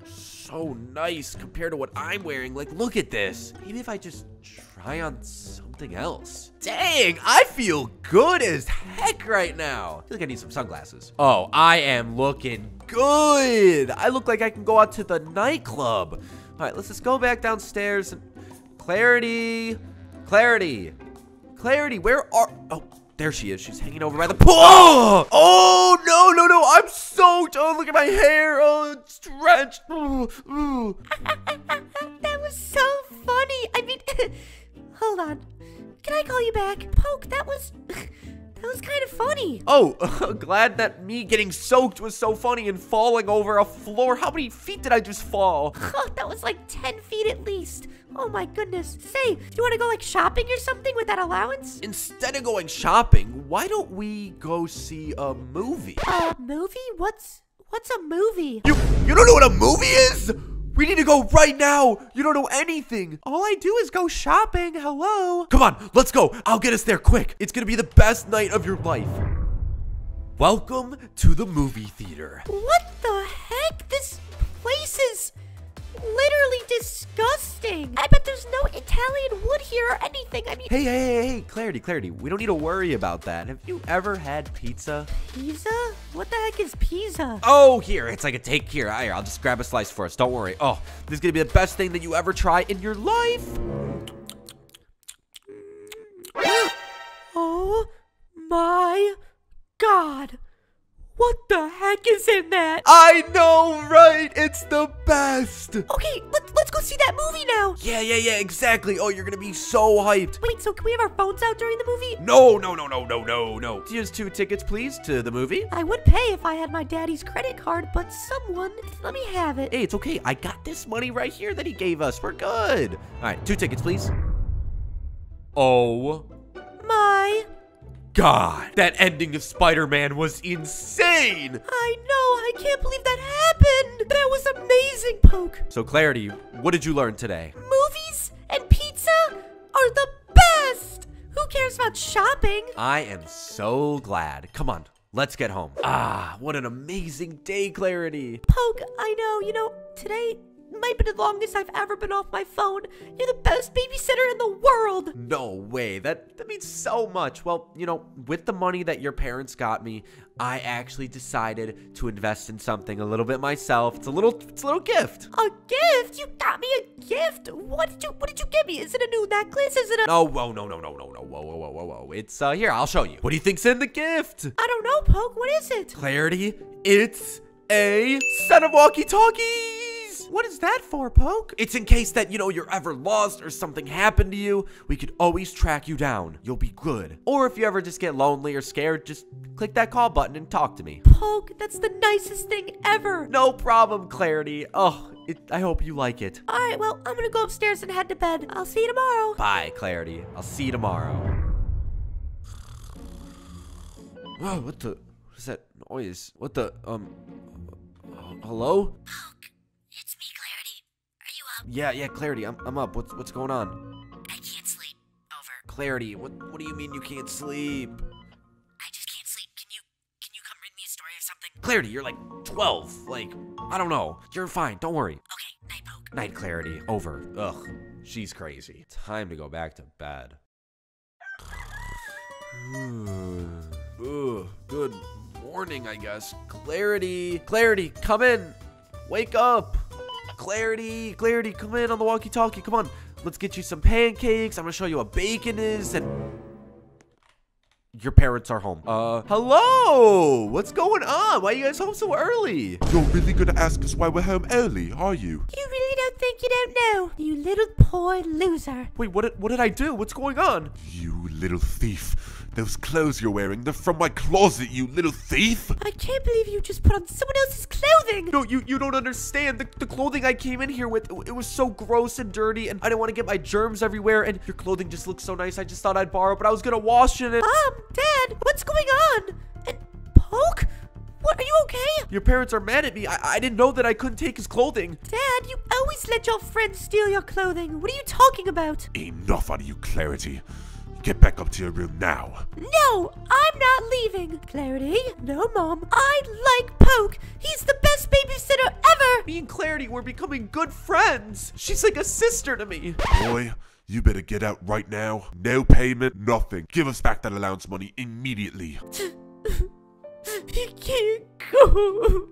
nice compared to what I'm wearing. Like, look at this. Maybe if I just try on something else. Dang, I feel good as heck right now. I feel like I need some sunglasses. Oh, I am looking good. I look like I can go out to the nightclub. All right, let's just go back downstairs and Clarity, Clarity, Clarity. Where are? Oh, there she is. She's hanging over by the pool. Oh, oh no, no, no. I'm soaked. Oh, look at my hair. Oh, it's oh. that was so funny. I mean, hold on. Can I call you back? Poke, that was. That was kind of funny. Oh, glad that me getting soaked was so funny and falling over a floor. How many feet did I just fall? That was like 10 feet at least. Oh my goodness. Say, do you want to go like shopping or something with that allowance? Instead of going shopping, why don't we go see a movie? A movie? What's what's a movie? You you don't know what a movie is? We need to go right now. You don't know anything. All I do is go shopping. Hello. Come on, let's go. I'll get us there quick. It's gonna be the best night of your life. Welcome to the movie theater. What the heck? This place is literally disgusting. I bet there's no Italian wood here or anything. I mean, Hey, hey, hey, hey, Clarity, Clarity. We don't need to worry about that. Have you ever had pizza? pizza? What the heck is pizza? Oh, here. It's like a take here. Here, I'll just grab a slice for us. Don't worry. Oh, this is gonna be the best thing that you ever try in your life. Oh my god. What the heck is in that? I know, right? It's the best. Okay, let's let's go see that movie now. Yeah, yeah, yeah, exactly. Oh, you're gonna be so hyped. Wait, so can we have our phones out during the movie? No, no, no, no, no, no, no. Here's two tickets, please, to the movie. I would pay if I had my daddy's credit card, but someone let me have it. Hey, it's okay. I got this money right here that he gave us. We're good. All right, two tickets, please. Oh My, God, that ending of Spider-Man was insane. I know, I can't believe that happened. That was amazing, Poke. So, Clarity, what did you learn today? Movies and pizza are the best. Who cares about shopping? I am so glad. Come on, let's get home. Ah, what an amazing day, Clarity. Poke, I know, you know, today might be the longest I've ever been off my phone. You're the best babysitter in the world. No way. That that means so much. Well, you know, with the money that your parents got me, I actually decided to invest in something a little bit myself. It's a little it's a little gift. A gift? You got me a gift? What did you what did you get me? Is it a new necklace? Is it a No, whoa, no, no, no, no, no. Whoa, whoa, whoa, whoa, whoa. It's uh here, I'll show you. What do you think's in the gift? I don't know, Poke. What is it? Clarity, it's a set of walkie-talkies. What is that for, Poke? It's in case that, you know, you're ever lost or something happened to you, we could always track you down. You'll be good. Or if you ever just get lonely or scared, just click that call button and talk to me. Poke, that's the nicest thing ever. No problem, Clarity. Oh, it, I hope you like it. All right, well, I'm gonna go upstairs and head to bed. I'll see you tomorrow. Bye, Clarity. I'll see you tomorrow. Whoa, what the? What is that noise? What the? Um. Hello? Yeah, yeah, Clarity. I'm, I'm up. What's what's going on? I can't sleep. Over. Clarity, what what do you mean you can't sleep? I just can't sleep. Can you can you come read me a story or something? Clarity, you're like 12. Like, I don't know. You're fine. Don't worry. Okay, night, Poke. Night, Clarity. Over. Ugh. She's crazy. Time to go back to bed. Ugh. Good morning, I guess. Clarity. Clarity, come in. Wake up. Clarity. Clarity, come in on the walkie-talkie. Come on. Let's get you some pancakes. I'm gonna show you what bacon is and your parents are home. Uh, hello. What's going on? Why are you guys home so early? You're really gonna ask us why we're home early, are you? You really don't think you don't know, you little poor loser. Wait, what did, what did I do? What's going on? You little thief. Those clothes you're wearing, they're from my closet, you little thief! I can't believe you just put on someone else's clothing. No, you, you don't understand. The, the clothing I came in here with, it was so gross and dirty, and I didn't want to get my germs everywhere, and your clothing just looks so nice. I just thought I'd borrow, but I was gonna wash it, and Mom, Dad, what's going on? And Poke? What, are you okay? your parents are mad at me. I, I didn't know that I couldn't take his clothing. Dad, you always let your friends steal your clothing. What are you talking about? Enough out of you, Clarity. Get back up to your room now. No, I'm not leaving. Clarity? No, Mom. I like Poke. He's the best babysitter ever. Me and Clarity were becoming good friends. She's like a sister to me. Boy, you better get out right now. No payment, nothing. Give us back that allowance money immediately. You can't go.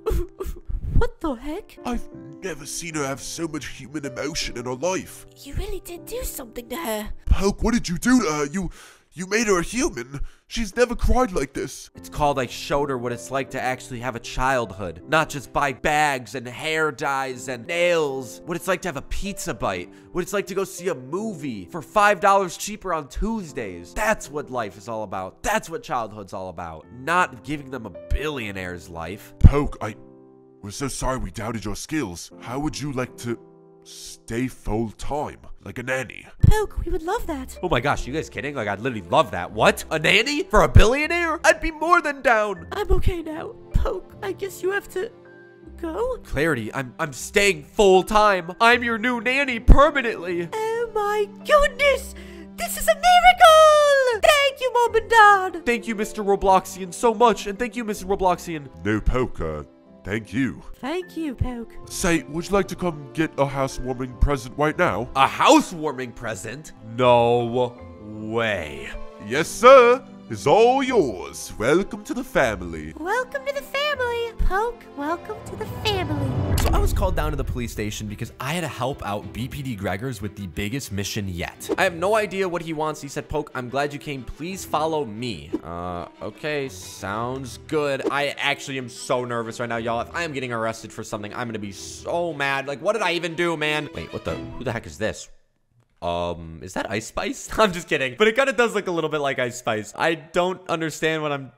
what the heck? I've never seen her have so much human emotion in her life. You really did do something to her. Poke, what did you do to her? You You made her a human. She's never cried like this. It's called I showed her what it's like to actually have a childhood, not just buy bags and hair dyes and nails. What it's like to have a pizza bite. What it's like to go see a movie for $5 cheaper on Tuesdays. That's what life is all about. That's what childhood's all about. Not giving them a billionaire's life. Poke, I. We're so sorry we doubted your skills. How would you like to stay full time? Like a nanny? Poke, we would love that. Oh my gosh, you guys kidding? Like, I'd literally love that. What? A nanny? For a billionaire? I'd be more than down. I'm okay now. Poke, I guess you have to go? Clarity, I'm I'm staying full time. I'm your new nanny permanently. Oh my goodness! This is a miracle! Thank you, Mom and Dad! Thank you, Mr. Robloxian, so much, and thank you, Mrs. Robloxian. No, Poke, uh, thank you. Thank you, Poke. Say, would you like to come get a housewarming present right now? A housewarming present? No way. Yes, sir. It's all yours. Welcome to the family. Welcome to the family. Poke, welcome to the family. So I was called down to the police station because I had to help out BPD Gregors with the biggest mission yet. I have no idea what he wants. He said, Poke, I'm glad you came. Please follow me. Uh, okay, sounds good. I actually am so nervous right now, y'all. If I am getting arrested for something, I'm gonna be so mad. Like, what did I even do, man? Wait, what the, who the heck is this? Um, is that Ice Spice? I'm just kidding. But it kind of does look a little bit like Ice Spice. I don't understand what I'm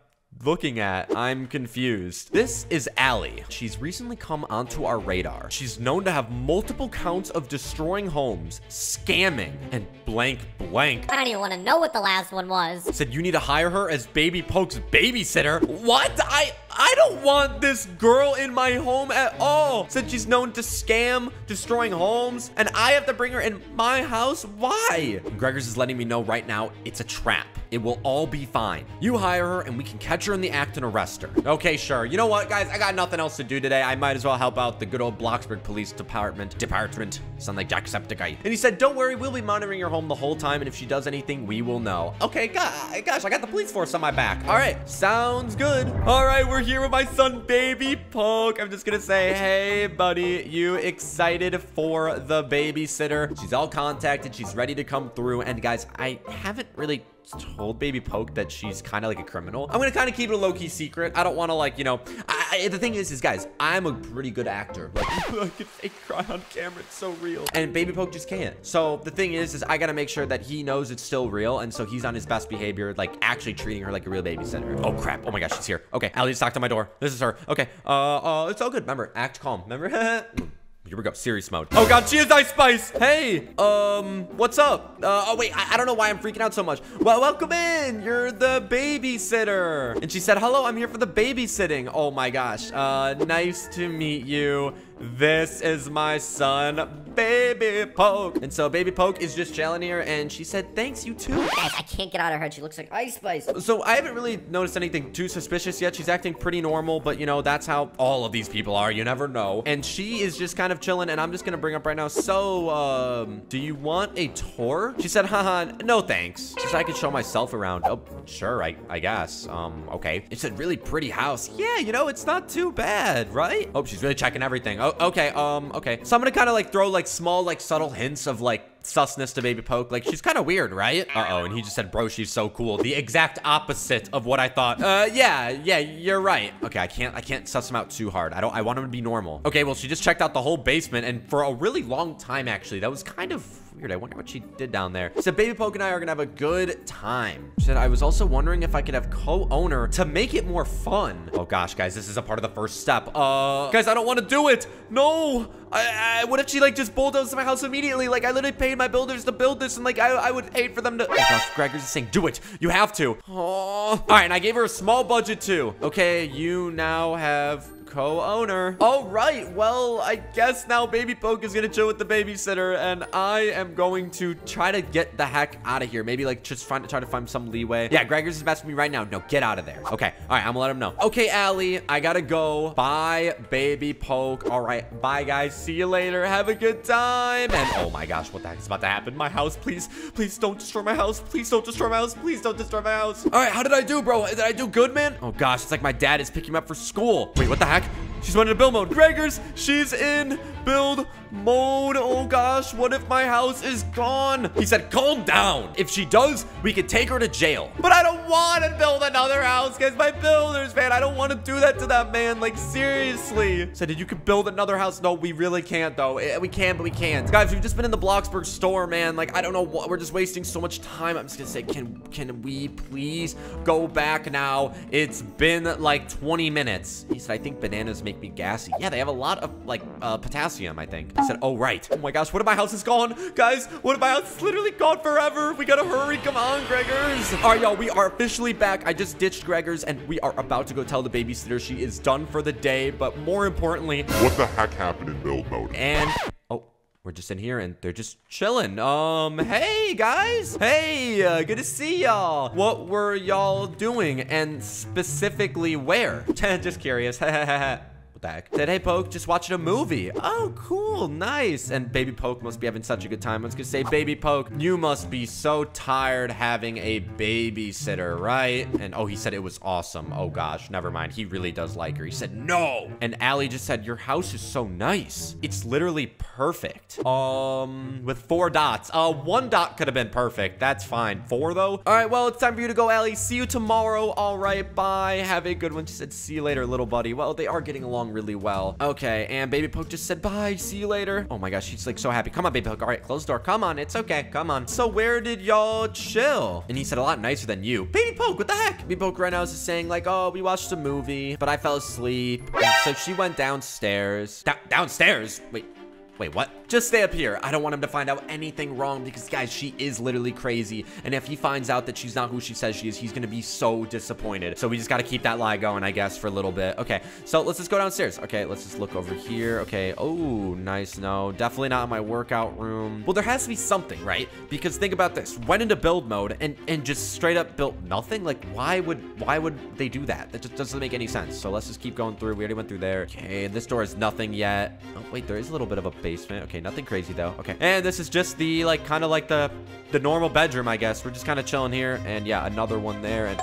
looking at. I'm confused. This is Allie. She's recently come onto our radar. She's known to have multiple counts of destroying homes, scamming, and blank blank. I don't even want to know what the last one was. Said you need to hire her as Baby Poke's babysitter. What? I I don't want this girl in my home at all. Since she's known to scam, destroying homes, and I have to bring her in my house? Why? Gregors is letting me know right now it's a trap. It will all be fine. You hire her and we can catch her in the act and arrest her. Okay, sure. You know what, guys? I got nothing else to do today. I might as well help out the good old Bloxburg Police Department. Department. Sound like Jacksepticeye. And he said, don't worry, we'll be monitoring your home the whole time, and if she does anything, we will know. Okay, gosh, I got the police force on my back. All right, sounds good. All right, we're here with my son, Baby Poke. I'm just gonna say, hey, buddy, you excited for the babysitter? She's all contacted. She's ready to come through. And guys, I haven't really told Baby Poke that she's kind of like a criminal. I'm gonna kind of keep it a low-key secret. I don't want to like, you know, I, I, the thing is, is guys, I'm a pretty good actor. Like, I can fake cry on camera. It's so real. And Baby Poke just can't. So the thing is, is I gotta make sure that he knows it's still real. And so he's on his best behavior, like actually treating her like a real babysitter. Oh crap. Oh my gosh, she's here. Okay, Allie just knocked on my door. This is her. Okay, uh, uh, it's all good. Remember, act calm. Remember? Here we go, serious mode. Oh god, she is Ice Spice! Hey, um, what's up? Uh, oh wait, I, I, don't know why I'm freaking out so much. Well, welcome in, you're the babysitter. And she said, hello, I'm here for the babysitting. Oh my gosh, uh, nice to meet you. This is my son, Baby Poke. And so Baby Poke is just chilling here, and she said, thanks, you too. Guys, I can't get out of her. She looks like Ice Spice. So I haven't really noticed anything too suspicious yet. She's acting pretty normal, but you know, that's how all of these people are. You never know. And she is just kind of chilling, and I'm just gonna bring up right now. So, um, do you want a tour? She said, haha, no thanks. She said I could show myself around. Oh, sure, I, I guess. Um, okay. It's a really pretty house. Yeah, you know, it's not too bad, right? Oh, she's really checking everything. Oh, okay, um, okay. So I'm gonna kind of like throw like small, like subtle hints of like susness to Baby Poke. Like, she's kind of weird, right? Uh-oh, and he just said, bro, she's so cool. The exact opposite of what I thought. Uh, yeah, yeah, you're right. Okay, I can't, I can't suss him out too hard. I don't, I want him to be normal. Okay, well, she just checked out the whole basement, and for a really long time, actually, that was kind of weird. I wonder what she did down there. So Baby Poke and I are gonna have a good time. She said, I was also wondering if I could have co-owner to make it more fun. Oh gosh, guys, this is a part of the first step. Uh, guys, I don't want to do it. No, I, I, what if she like just bulldozed my house immediately? Like I literally paid my builders to build this and like I, I would hate for them to. Oh gosh, Gregor's saying, do it. You have to. Oh. All right, and I gave her a small budget too. Okay, you now have co-owner. All right, well, I guess now Baby Poke is gonna chill with the babysitter, and I am going to try to get the heck out of here. Maybe like just find, try to find some leeway. Yeah, Gregor's is messing me right now. No, get out of there. Okay, all right, I'm gonna let him know. Okay, Allie, I gotta go. Bye, Baby Poke. All right, bye, guys. See you later. Have a good time. And oh my gosh, what the heck is about to happen? My house, please, please don't destroy my house. Please don't destroy my house. Please don't destroy my house. All right, how did I do, bro? Did I do good, man? Oh gosh, it's like my dad is picking me up for school. Wait, what the heck? back. She's went into build mode. Gregors, she's in build mode. Oh gosh, what if my house is gone? He said, calm down. If she does, we could take her to jail. But I don't want to build another house, guys. My builders, man. I don't want to do that to that man. Like, seriously. Said, did you could build another house. No, we really can't, though. Eh, We can, but we can't. Guys, we've just been in the Bloxburg store, man. Like, I don't know what. We're just wasting so much time. I'm just going to say, can, can we please go back now? It's been like 20 minutes. He said, I think bananas make me gassy. Yeah, they have a lot of, like, uh, potassium, I think. I said, oh, right. Oh, my gosh. What if my house is gone? Guys, what if my house is literally gone forever? We gotta hurry. Come on, Gregors. All right, y'all. We are officially back. I just ditched Gregors, and we are about to go tell the babysitter she is done for the day. But more importantly, What the heck happened in build mode? and oh, we're just in here and they're just chilling. Um, hey guys, hey, uh, good to see y'all. What were y'all doing, and specifically where? just curious. Heck? Said, hey, Poke, just watching a movie. Oh, cool, nice. And Baby Poke must be having such a good time. I was gonna say, Baby Poke, you must be so tired having a babysitter, right? And oh, he said it was awesome. Oh gosh, never mind. He really does like her. He said, no. And Allie just said, your house is so nice. It's literally perfect. Um, with four dots. Uh, one dot could have been perfect. That's fine. Four though? All right, well, it's time for you to go, Allie. See you tomorrow. All right, bye. Have a good one. She said, see you later, little buddy. Well, they are getting along really well. Okay, and Baby Poke just said, bye. See you later. Oh my gosh, she's like so happy. Come on, Baby Poke. All right, close the door. Come on. It's okay. Come on. So where did y'all chill? And he said, a lot nicer than you. Baby Poke, what the heck? Baby Poke right now is just saying like, oh, we watched a movie, but I fell asleep. And so she went downstairs. Downstairs? Wait. Wait, what? Just stay up here. I don't want him to find out anything wrong because, guys, she is literally crazy. And if he finds out that she's not who she says she is, he's going to be so disappointed. So we just got to keep that lie going, I guess, for a little bit. Okay, so let's just go downstairs. Okay, let's just look over here. Okay, oh, nice. No, definitely not in my workout room. Well, there has to be something, right? Because think about this. Went into build mode and, and just straight up built nothing. Like, why would why would they do that? That just doesn't make any sense. So let's just keep going through. We already went through there. Okay, this door is nothing yet. Oh, wait, there is a little bit of a basement. Okay, nothing crazy though. Okay, and this is just the like kind of like the the normal bedroom, I guess. We're just kind of chilling here, and yeah, another one there. And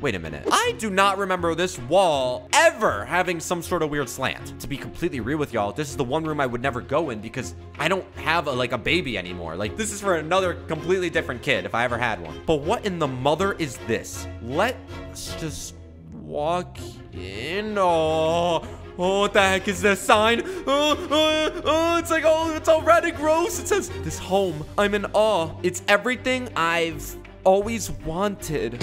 wait a minute, I do not remember this wall ever having some sort of weird slant. To be completely real with y'all, this is the one room I would never go in because I don't have a, like a baby anymore. Like this is for another completely different kid if I ever had one. But what in the mother is this? Let's just walk in. Oh. Oh, what the heck is this sign? Oh, oh, oh, it's like, oh, it's all red and gross. It says, this home, I'm in awe. It's everything I've always wanted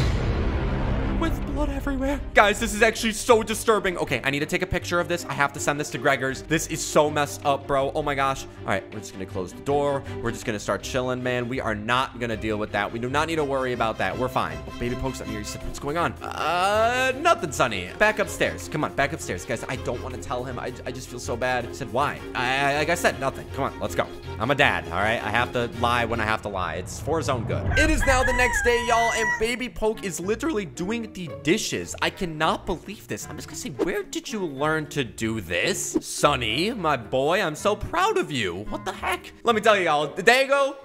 with blood everywhere. Guys, this is actually so disturbing. Okay, I need to take a picture of this. I have to send this to Gregor's. This is so messed up, bro. Oh my gosh. All right, we're just gonna close the door. We're just gonna start chilling, man. We are not gonna deal with that. We do not need to worry about that. We're fine. Oh, baby pokes up here. He said, what's going on? Uh, nothing, Sonny. Back upstairs. Come on, back upstairs. Guys, I don't want to tell him. I, I just feel so bad. He said, why? I, like I said, nothing. Come on, let's go. I'm a dad, all right? I have to lie when I have to lie. It's for his own good. It is now the next day, y'all, and baby poke is literally doing the dishes. I cannot believe this. I'm just gonna say, where did you learn to do this? Sonny, my boy, I'm so proud of you. What the heck? Let me tell you, y'all, the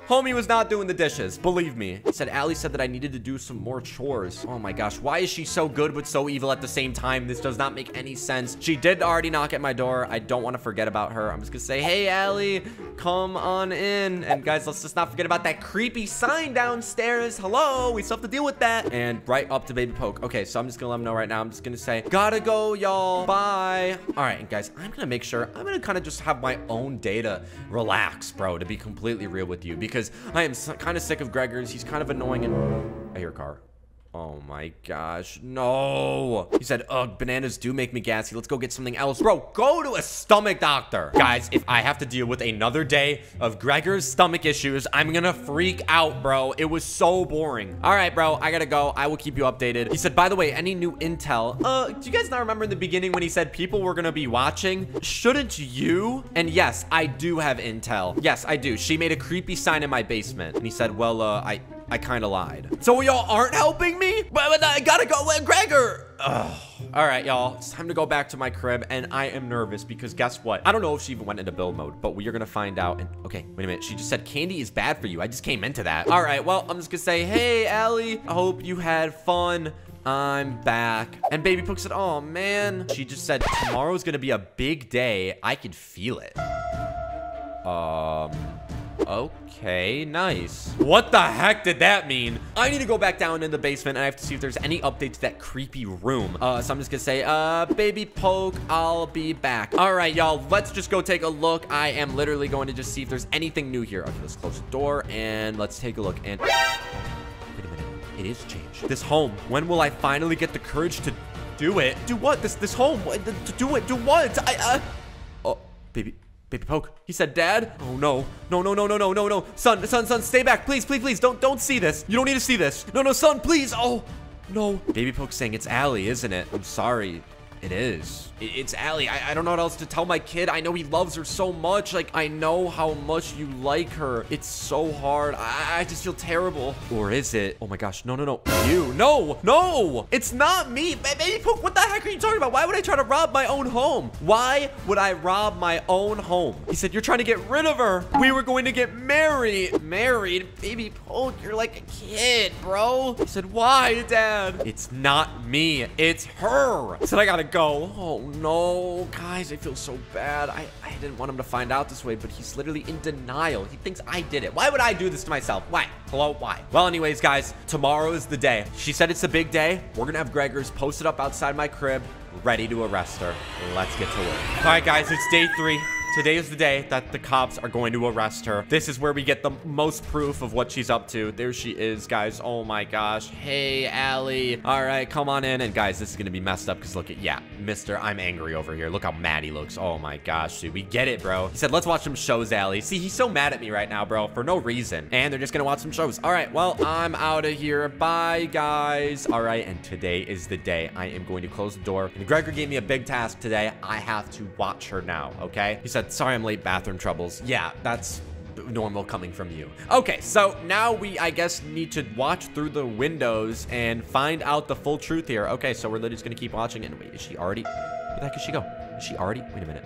homie was not doing the dishes. Believe me. He said, Allie said that I needed to do some more chores. Oh my gosh, why is she so good but so evil at the same time? This does not make any sense. She did already knock at my door. I don't want to forget about her. I'm just gonna say, hey, Allie, come on in. And guys, let's just not forget about that creepy sign downstairs. Hello, we still have to deal with that. And right up to baby poke. Okay, so I'm just gonna let him know right now. I'm just gonna say, gotta go, y'all. Bye. All right, guys, I'm gonna make sure, I'm gonna kind of just have my own day to relax, bro, to be completely real with you, because I am kind of sick of Gregor's. He's kind of annoying and I hear a car. Oh my gosh, no. He said, ugh, bananas do make me gassy. Let's go get something else. Bro, go to a stomach doctor. Guys, if I have to deal with another day of Gregor's stomach issues, I'm gonna freak out, bro. It was so boring. All right, bro, I gotta go. I will keep you updated. He said, by the way, any new intel? Uh, do you guys not remember in the beginning when he said people were gonna be watching? Shouldn't you? And yes, I do have intel. Yes, I do. She made a creepy sign in my basement. And he said, well, uh, I, I kind of lied. So y'all aren't helping me? But, but I gotta go with Gregor. Ugh. All right, y'all. It's time to go back to my crib, and I am nervous because guess what? I don't know if she even went into build mode, but we are gonna find out. And okay, wait a minute. She just said candy is bad for you. I just came into that. All right, well, I'm just gonna say, hey, Allie. I hope you had fun. I'm back. And Baby Poke said, oh man. She just said, tomorrow's gonna be a big day. I could feel it. Um, okay, nice. What the heck did that mean? I need to go back down in the basement and I have to see if there's any update to that creepy room. Uh, so I'm just gonna say, uh, baby poke, I'll be back. All right, y'all, let's just go take a look. I am literally going to just see if there's anything new here. Okay, let's close the door and let's take a look and... Wait a minute, it is changed. This home, when will I finally get the courage to do it? Do what? This, this home, do it, do what? I, uh... Oh, baby, baby poke. He said, Dad. Oh no, no, no, no, no, no, no, no. Son, son, son, stay back, please, please, please. Don't, don't see this. You don't need to see this. No, no, son, please. Oh, no. Baby poke's saying it's Allie, isn't it? I'm sorry. It is. It's Allie. I, I don't know what else to tell my kid. I know he loves her so much. Like, I know how much you like her. It's so hard. I, I just feel terrible. Or is it? Oh my gosh. No, no, no. You. No, no. It's not me. Baby Poke, what the heck are you talking about? Why would I try to rob my own home? Why would I rob my own home? He said, you're trying to get rid of her. We were going to get married. Married? Baby Poke, you're like a kid, bro. He said, why, Dad? It's not me. It's her. I said, I gotta go. Oh, no. Guys, I feel so bad. I, I didn't want him to find out this way, but he's literally in denial. He thinks I did it. Why would I do this to myself? Why? Hello? Why? Well, anyways, guys, tomorrow is the day. She said it's a big day. We're gonna have Gregors posted up outside my crib, ready to arrest her. Let's get to work. All right, guys, it's day three. Today is the day that the cops are going to arrest her. This is where we get the most proof of what she's up to. There she is, guys. Oh my gosh. Hey, Allie. All right, come on in. And guys, this is going to be messed up because look at, yeah, mister, I'm angry over here. Look how mad he looks. Oh my gosh, dude. We get it, bro. He said, let's watch some shows, Allie. See, he's so mad at me right now, bro, for no reason. And they're just going to watch some shows. All right, well, I'm out of here. Bye, guys. All right, and today is the day. I am going to close the door. And Gregor gave me a big task today. I have to watch her now, okay? He said, sorry I'm late, bathroom troubles. Yeah, that's normal coming from you. Okay, so now we, I guess, need to watch through the windows and find out the full truth here. Okay, so we're literally just gonna keep watching. And wait, is she already? Where the heck is she go? Is she already? Wait a minute.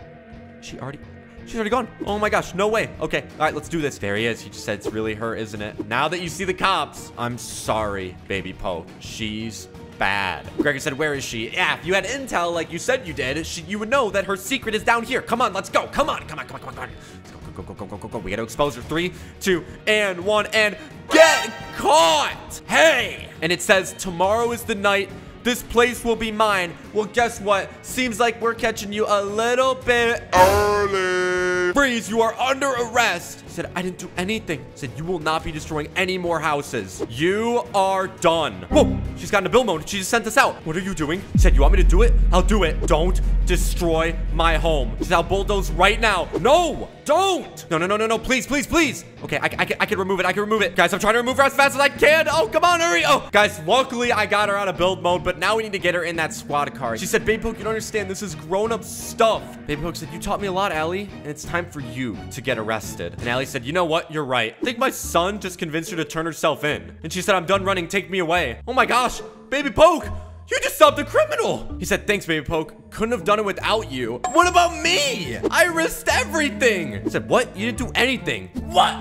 Is she already? She's already gone. Oh my gosh, no way. Okay, all right, let's do this. There he is. He just said it's really her, isn't it? Now that you see the cops, I'm sorry, baby Poke. She's bad. Gregor said, where is she? Yeah, if you had intel like you said you did, she, you would know that her secret is down here. Come on, let's go. Come on, come on, come on, come on, come on. Let's go, go, go, go, go, go, go. We gotta expose her. Three, two, and one, and get caught. Hey! And it says, tomorrow is the night this place will be mine. Well, guess what? Seems like we're catching you a little bit Early. Freeze, you are under arrest. Said, I didn't do anything. Said, you will not be destroying any more houses. You are done. Whoa, she's got into build mode. She just sent us out. What are you doing? He said, you want me to do it? I'll do it. Don't destroy my home. She said, I'll bulldoze right now. No, don't. No, no, no, no, no. Please, please, please. Okay, I, I, I can remove it. I can remove it. Guys, I'm trying to remove her as fast as I can. Oh, come on, hurry. Oh, guys, luckily I got her out of build mode, but now we need to get her in that squad car. She said, Baby Poke, you don't understand. This is grown-up stuff. Baby Poke said, you taught me a lot, Allie, and it's time for you to get arrested. And Allie said, you know what? You're right. I think my son just convinced her to turn herself in. And she said, I'm done running. Take me away. Oh my gosh, Baby Poke. You just stopped a criminal. He said, thanks, baby poke. Couldn't have done it without you. What about me? I risked everything. He said, what? You didn't do anything. What?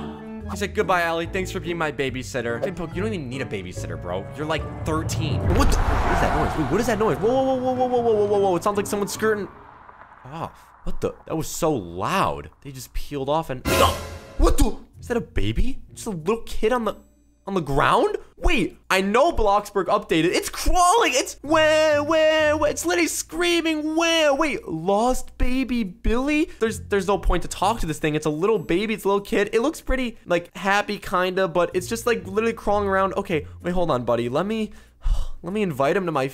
He said, goodbye, Allie. Thanks for being my babysitter. Baby poke, you don't even need a babysitter, bro. You're like 13. What the? What is that noise? Wait, what is that noise? Whoa, whoa, whoa, whoa, whoa, whoa, whoa, whoa, whoa. It sounds like someone's skirting off. What the? That was so loud. They just peeled off and... What the? Is that a baby? Just a little kid on the... On the ground? Wait, I know Bloxburg updated. It's crawling. It's where, where, where? It's literally screaming where? Wait, lost baby Billy? There's there's no point to talk to this thing. It's a little baby. It's a little kid. It looks pretty like happy kinda, but it's just like literally crawling around. Okay, wait, hold on, buddy. Let me let me invite him to my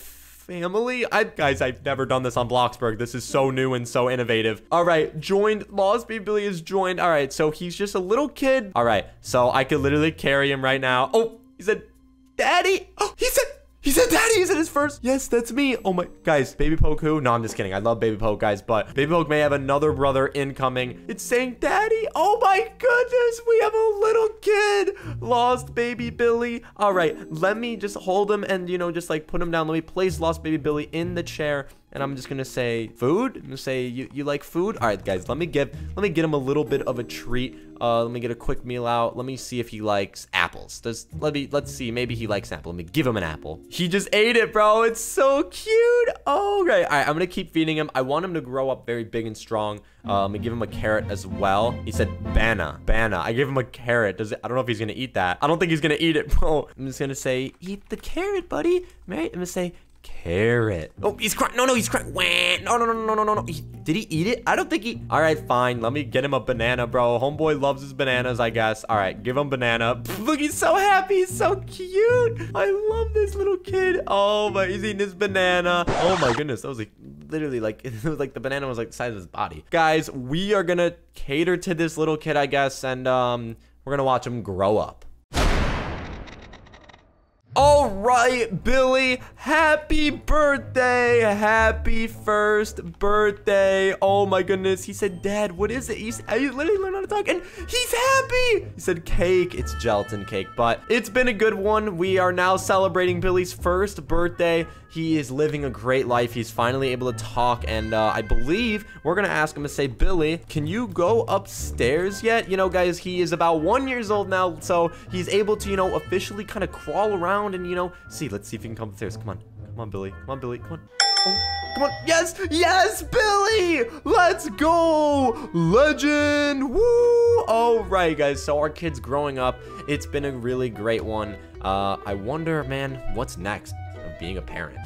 family. I guys, I've never done this on Bloxburg. This is so new and so innovative. All right, joined. Baby Billy is joined. All right, so he's just a little kid. All right, so I could literally carry him right now. Oh, he said, "Daddy." Oh, he said. He said daddy is it his first? Yes, that's me. Oh my, guys, Baby Poke who? No, I'm just kidding. I love Baby Poke, guys, but Baby Poke may have another brother incoming. It's saying daddy. Oh my goodness, we have a little kid. Lost Baby Billy. All right, let me just hold him and, you know, just like put him down. Let me place Lost Baby Billy in the chair and I'm just gonna say food. I'm gonna say you, you like food. All right, guys, let me give let me get him a little bit of a treat. Uh, let me get a quick meal out. Let me see if he likes apples. Does let me let's see. Maybe he likes apple. Let me give him an apple. He just ate it, bro. It's so cute. Oh, okay. All right, I'm gonna keep feeding him. I want him to grow up very big and strong. Uh, let me give him a carrot as well. He said bana, bana. I gave him a carrot. Does it? I don't know if he's gonna eat that. I don't think he's gonna eat it, bro. I'm just gonna say eat the carrot, buddy. Right? I'm gonna say carrot. Oh, he's crying. No, no, he's crying. Wah. No, no, no, no, no, no, no. He, did he eat it? I don't think he. All right, fine. Let me get him a banana, bro. Homeboy loves his bananas, I guess. All right, give him banana. Pff, look, he's so happy. He's so cute. I love this little kid. Oh but he's eating his banana. Oh my goodness, that was like literally like it was like the banana was like the size of his body. Guys, we are gonna cater to this little kid, I guess, and um, we're gonna watch him grow up. All right, Billy, happy birthday. Happy first birthday. Oh my goodness. He said, Dad, what is it? He's, literally learned how to talk and he's happy. He said cake. It's gelatin cake, but it's been a good one. We are now celebrating Billy's first birthday. He is living a great life. He's finally able to talk, and uh, I believe we're gonna ask him to say, Billy, can you go upstairs yet? You know, guys, he is about one years old now, so he's able to, you know, officially kind of crawl around and, you know, see. Let's see if he can come upstairs. Come on, come on, Billy. Come on, Billy. Come on. Oh, come on. Yes, yes, Billy. Let's go. Legend. Woo. All right, guys. So our kid's growing up. It's been a really great one. Uh, I wonder, man, what's next being a parent?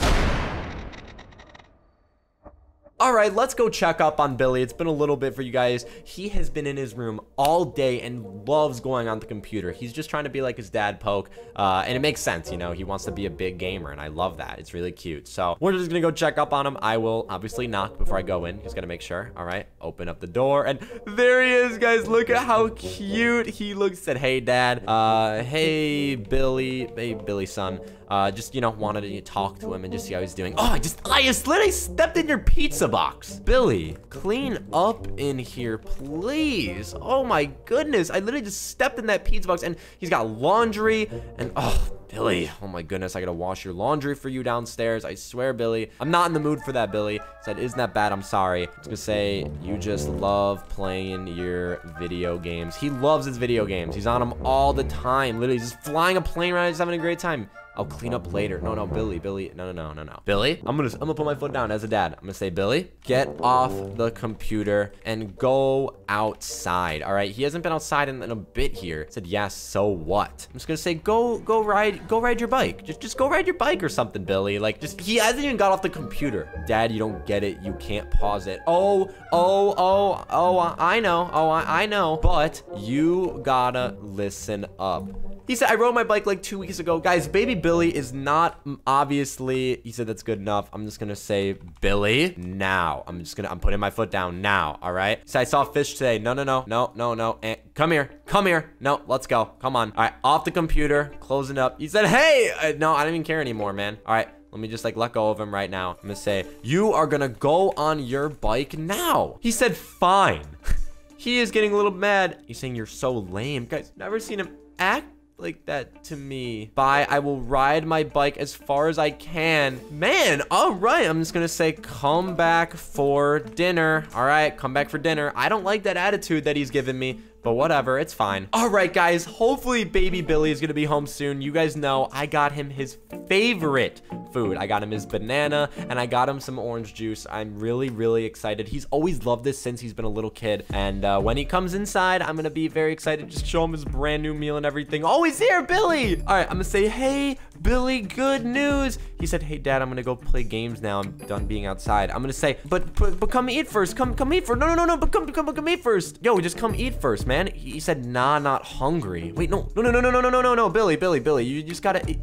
All right, let's go check up on Billy. It's been a little bit for you guys. He has been in his room all day and loves going on the computer. He's just trying to be like his dad, Poke. Uh, and it makes sense, you know, he wants to be a big gamer, and I love that. It's really cute. So we're just gonna go check up on him. I will obviously knock before I go in. He's gonna make sure. All right, open up the door, and there he is, guys. Look at how cute he looks. Said, hey, dad. Uh, hey, Billy. Hey, Billy, son. Uh, just, you know, wanted to talk to him and just see how he's doing. Oh, I just, I just literally stepped in your pizza box. Billy, clean up in here, please. Oh my goodness. I literally just stepped in that pizza box and he's got laundry and, oh, Billy, oh my goodness, I gotta wash your laundry for you downstairs. I swear, Billy. I'm not in the mood for that, Billy. Said, isn't that bad? I'm sorry. I was gonna say, you just love playing your video games. He loves his video games. He's on them all the time. Literally, just flying a plane around, just having a great time. I'll clean up later. No, no, Billy, Billy. No, no, no, no, no. Billy, I'm gonna, I'm gonna put my foot down as a dad. I'm gonna say, Billy, get off the computer and go outside. All right. He hasn't been outside in, in a bit here. I said, yes. So what? I'm just gonna say, go, go ride, go ride your bike. Just, just go ride your bike or something, Billy. Like, just, he hasn't even got off the computer. Dad, you don't get it. You can't pause it. Oh, oh, oh, oh, I know. Oh, I, I know. But you gotta listen up. He said, I rode my bike like two weeks ago. Guys, baby Billy is not obviously, he said that's good enough. I'm just gonna say, Billy, now. I'm just gonna, I'm putting my foot down now, all right? So I saw fish today. No, no, no, no, no, no. And come here, come here. No, let's go. Come on. All right, off the computer, closing up. He said, hey, uh, no, I don't even care anymore, man. All right. Let me just like let go of him right now. I'm gonna say, you are gonna go on your bike now. He said, fine. he is getting a little mad. He's saying you're so lame. Guys, never seen him act like that to me. Bye. I will ride my bike as far as I can. Man, all right. I'm just gonna say come back for dinner. All right, come back for dinner. I don't like that attitude that he's giving me. But whatever, it's fine. All right, guys, hopefully baby Billy is gonna be home soon. You guys know I got him his favorite food. I got him his banana and I got him some orange juice. I'm really, really excited. He's always loved this since he's been a little kid. And uh, when he comes inside, I'm gonna be very excited. Just show him his brand new meal and everything. Oh, he's here, Billy. All right, I'm gonna say, hey, Billy, good news. He said, hey, dad, I'm gonna go play games now. I'm done being outside. I'm gonna say, but, but, but come eat first. Come, come eat first. No, no, no, no, but come, come, come eat first. Yo, just come eat first, man. He said, nah, not hungry. Wait, no, no, no, no, no, no, no, no, no, no, Billy, Billy, Billy, you just gotta eat.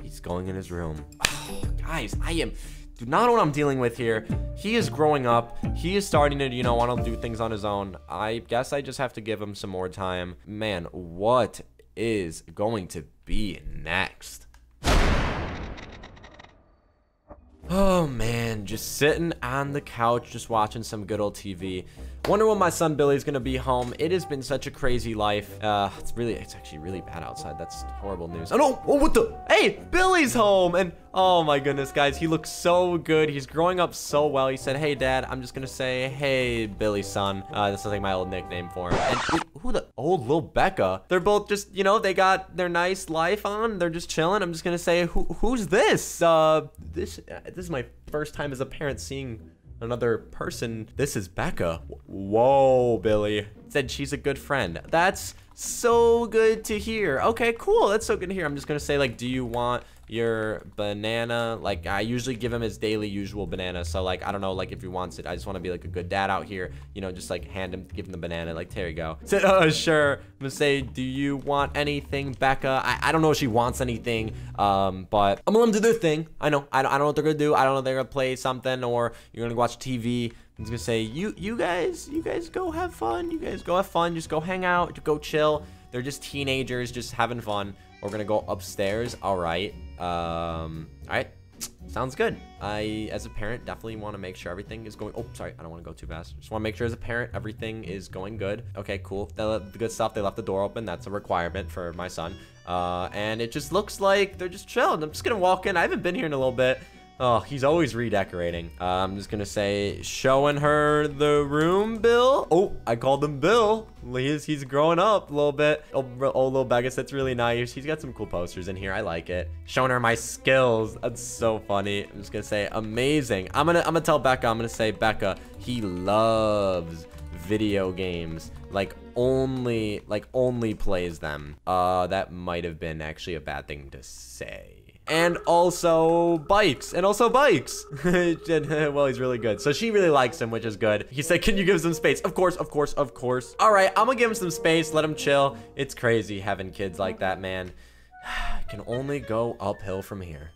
He's going in his room. Oh, guys, I am, do not know what I'm dealing with here. He is growing up. He is starting to, you know, want to do things on his own. I guess I just have to give him some more time. Man, what is going to be next? Oh man, just sitting on the couch, just watching some good old TV. Wonder when my son Billy's gonna be home. It has been such a crazy life. Uh, it's really, it's actually really bad outside. That's horrible news. Oh no! Oh, what the? Hey, Billy's home, and oh my goodness, guys, he looks so good. He's growing up so well. He said, "Hey, Dad, I'm just gonna say, hey, Billy, son." Uh, that's like my old nickname for him. And who the old little Becca? They're both just, you know, they got their nice life on. They're just chilling. I'm just gonna say, who, who's this? Uh, this, uh, this is my first time as a parent seeing another person. This is Becca. Whoa, Billy. Said she's a good friend. That's so good to hear. Okay, cool. That's so good to hear. I'm just gonna say, like, do you want your banana? Like, I usually give him his daily usual banana. So, like, I don't know, like, if he wants it, I just want to be like a good dad out here. You know, just like hand him, give him the banana. Like, there you go. Said, uh, sure. I'm gonna say, do you want anything, Becca? I, I don't know if she wants anything, um, but I'm gonna let them do their thing. I know. I don't, I don't know what they're gonna do. I don't know if they're gonna play something or you're gonna watch TV. I'm gonna say, you, you guys, you guys go have fun. You guys go have fun. Just go hang out. Go chill. They're just teenagers, just having fun. We're gonna go upstairs. All right. Um. All right. Sounds good. I, as a parent, definitely want to make sure everything is going. Oh, sorry, I don't want to go too fast. Just want to make sure as a parent everything is going good. Okay, cool. The, the good stuff. They left the door open. That's a requirement for my son. Uh, and it just looks like they're just chilling. I'm just gonna walk in. I haven't been here in a little bit. Oh, he's always redecorating. Uh, I'm just gonna say, showing her the room, Bill. Oh, I called him Bill. He's, he's growing up a little bit. Oh, old little Begus, that's really nice. He's got some cool posters in here. I like it. Showing her my skills. That's so funny. I'm just gonna say, amazing. I'm gonna, I'm gonna tell Becca. I'm gonna say, Becca, he loves video games. Like only, like only plays them. Uh, that might have been actually a bad thing to say and also bikes, and also bikes. well, he's really good. So she really likes him, which is good. He said, can you give him some space? Of course, of course, of course. All right, I'm gonna give him some space, let him chill. It's crazy having kids like that, man. can only go uphill from here.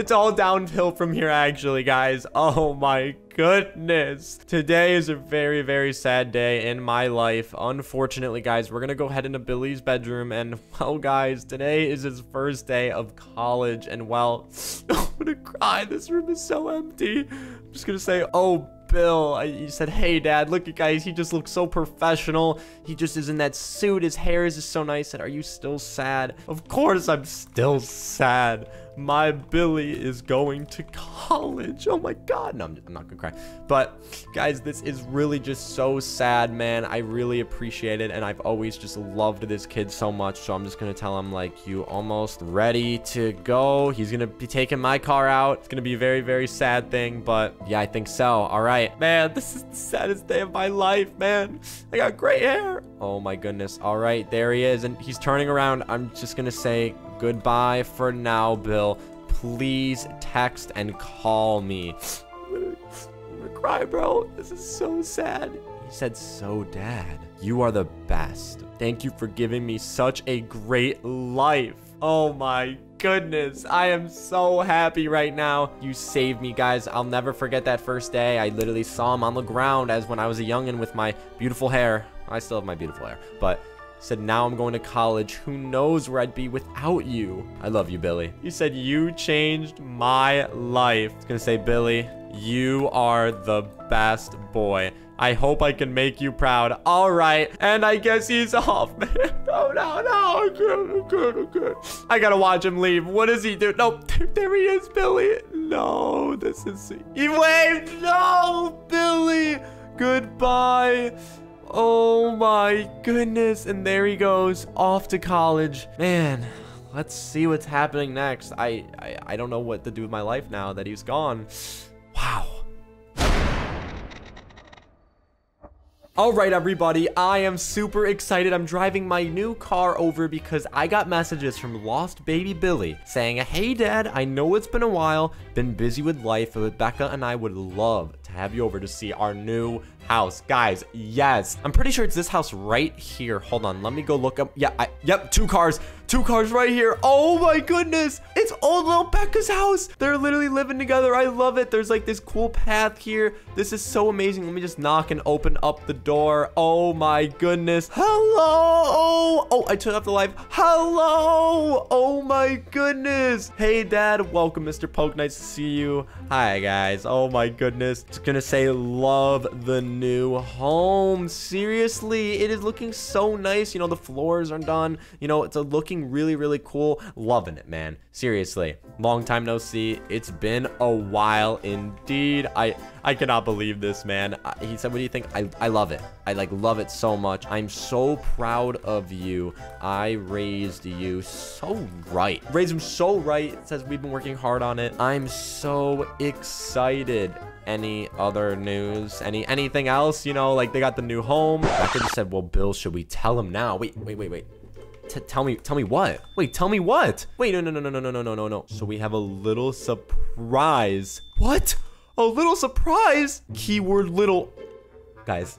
It's all downhill from here, actually, guys. Oh my goodness. Today is a very, very sad day in my life. Unfortunately, guys, we're gonna go head into Billy's bedroom. And, well, guys, today is his first day of college. And, well, I'm gonna cry. This room is so empty. I'm just gonna say, oh, Bill. I, he said, hey, Dad, look at guys. He just looks so professional. He just is in that suit. His hair is just so nice. And are you still sad? Of course I'm still sad. My Billy is going to college. Oh my God. No, I'm, I'm not gonna cry. But guys, this is really just so sad, man. I really appreciate it. And I've always just loved this kid so much. So I'm just gonna tell him like, you almost ready to go. He's gonna be taking my car out. It's gonna be a very, very sad thing. But yeah, I think so. All right, man, this is the saddest day of my life, man. I got gray hair. Oh my goodness. All right, there he is. And he's turning around. I'm just gonna say goodbye for now, Bill. Please text and call me. I'm gonna, I'm gonna cry, bro. This is so sad. He said, so dad, you are the best. Thank you for giving me such a great life. Oh my goodness. I am so happy right now. You saved me, guys. I'll never forget that first day. I literally saw him on the ground as when I was a youngin' with my beautiful hair. I still have my beautiful hair, but said, now I'm going to college. Who knows where I'd be without you? I love you, Billy. You said you changed my life. I was gonna say, Billy, you are the best boy. I hope I can make you proud. All right. And I guess he's off, man. Oh, no, no. I'm good, good, I'm good. I gotta watch him leave. What does he do? No, there he is, Billy. No, this is... He waved. No, Billy. Goodbye. Oh my goodness. And there he goes off to college. Man, let's see what's happening next. I, I, I don't know what to do with my life now that he's gone. Wow. All right, everybody, I am super excited. I'm driving my new car over because I got messages from Lost Baby Billy saying, Hey, Dad, I know it's been a while, been busy with life, but Becca and I would love to have you over to see our new house. Guys, yes. I'm pretty sure it's this house right here. Hold on. Let me go look up. Yeah, I, yep, two cars. Two cars right here. Oh my goodness. It's old little Becca's house. They're literally living together. I love it. There's like this cool path here. This is so amazing. Let me just knock and open up the door. Oh my goodness. Hello. Oh, I turned off the light. Hello. Oh my goodness. Hey, Dad. Welcome, Mr. Poke. Nice to see you. Hi, guys. Oh my goodness. Just gonna say love the new home. Seriously, it is looking so nice. You know, the floors are done. You know, it's a looking really, really cool. Loving it, man. Seriously. Long time no see. It's been a while indeed. I I cannot believe this, man. I, he said, what do you think? I, I love it. I like love it so much. I'm so proud of you. I raised you so right. Raised him so right. It says we've been working hard on it. I'm so excited any other news any anything else you know like they got the new home i could have said well bill should we tell him now wait wait wait wait tell me tell me what? Wait tell me what? Wait no no no no no no no no no no. So we have a little surprise. What? A little surprise? Keyword little. Guys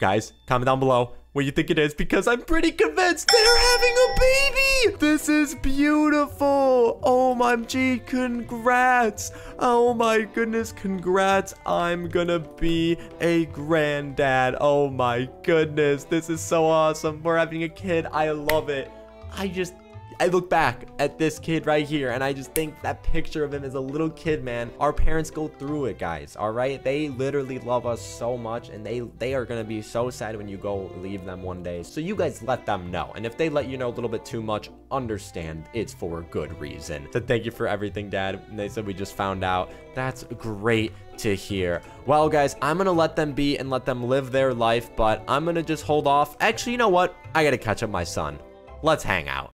guys comment down below what you think it is because I'm pretty convinced they're having a baby. This is beautiful. Oh my G, congrats. Oh my goodness, congrats. I'm gonna be a granddad. Oh my goodness, this is so awesome. We're having a kid. I love it. I just I look back at this kid right here and I just think that picture of him as a little kid, man. Our parents go through it, guys, all right? They literally love us so much and they they are going to be so sad when you go leave them one day. So you guys let them know. And if they let you know a little bit too much, understand it's for a good reason. So thank you for everything, Dad. And they said we just found out. That's great to hear. Well, guys, I'm going to let them be and let them live their life, but I'm going to just hold off. Actually, you know what? I got to catch up my son. Let's hang out.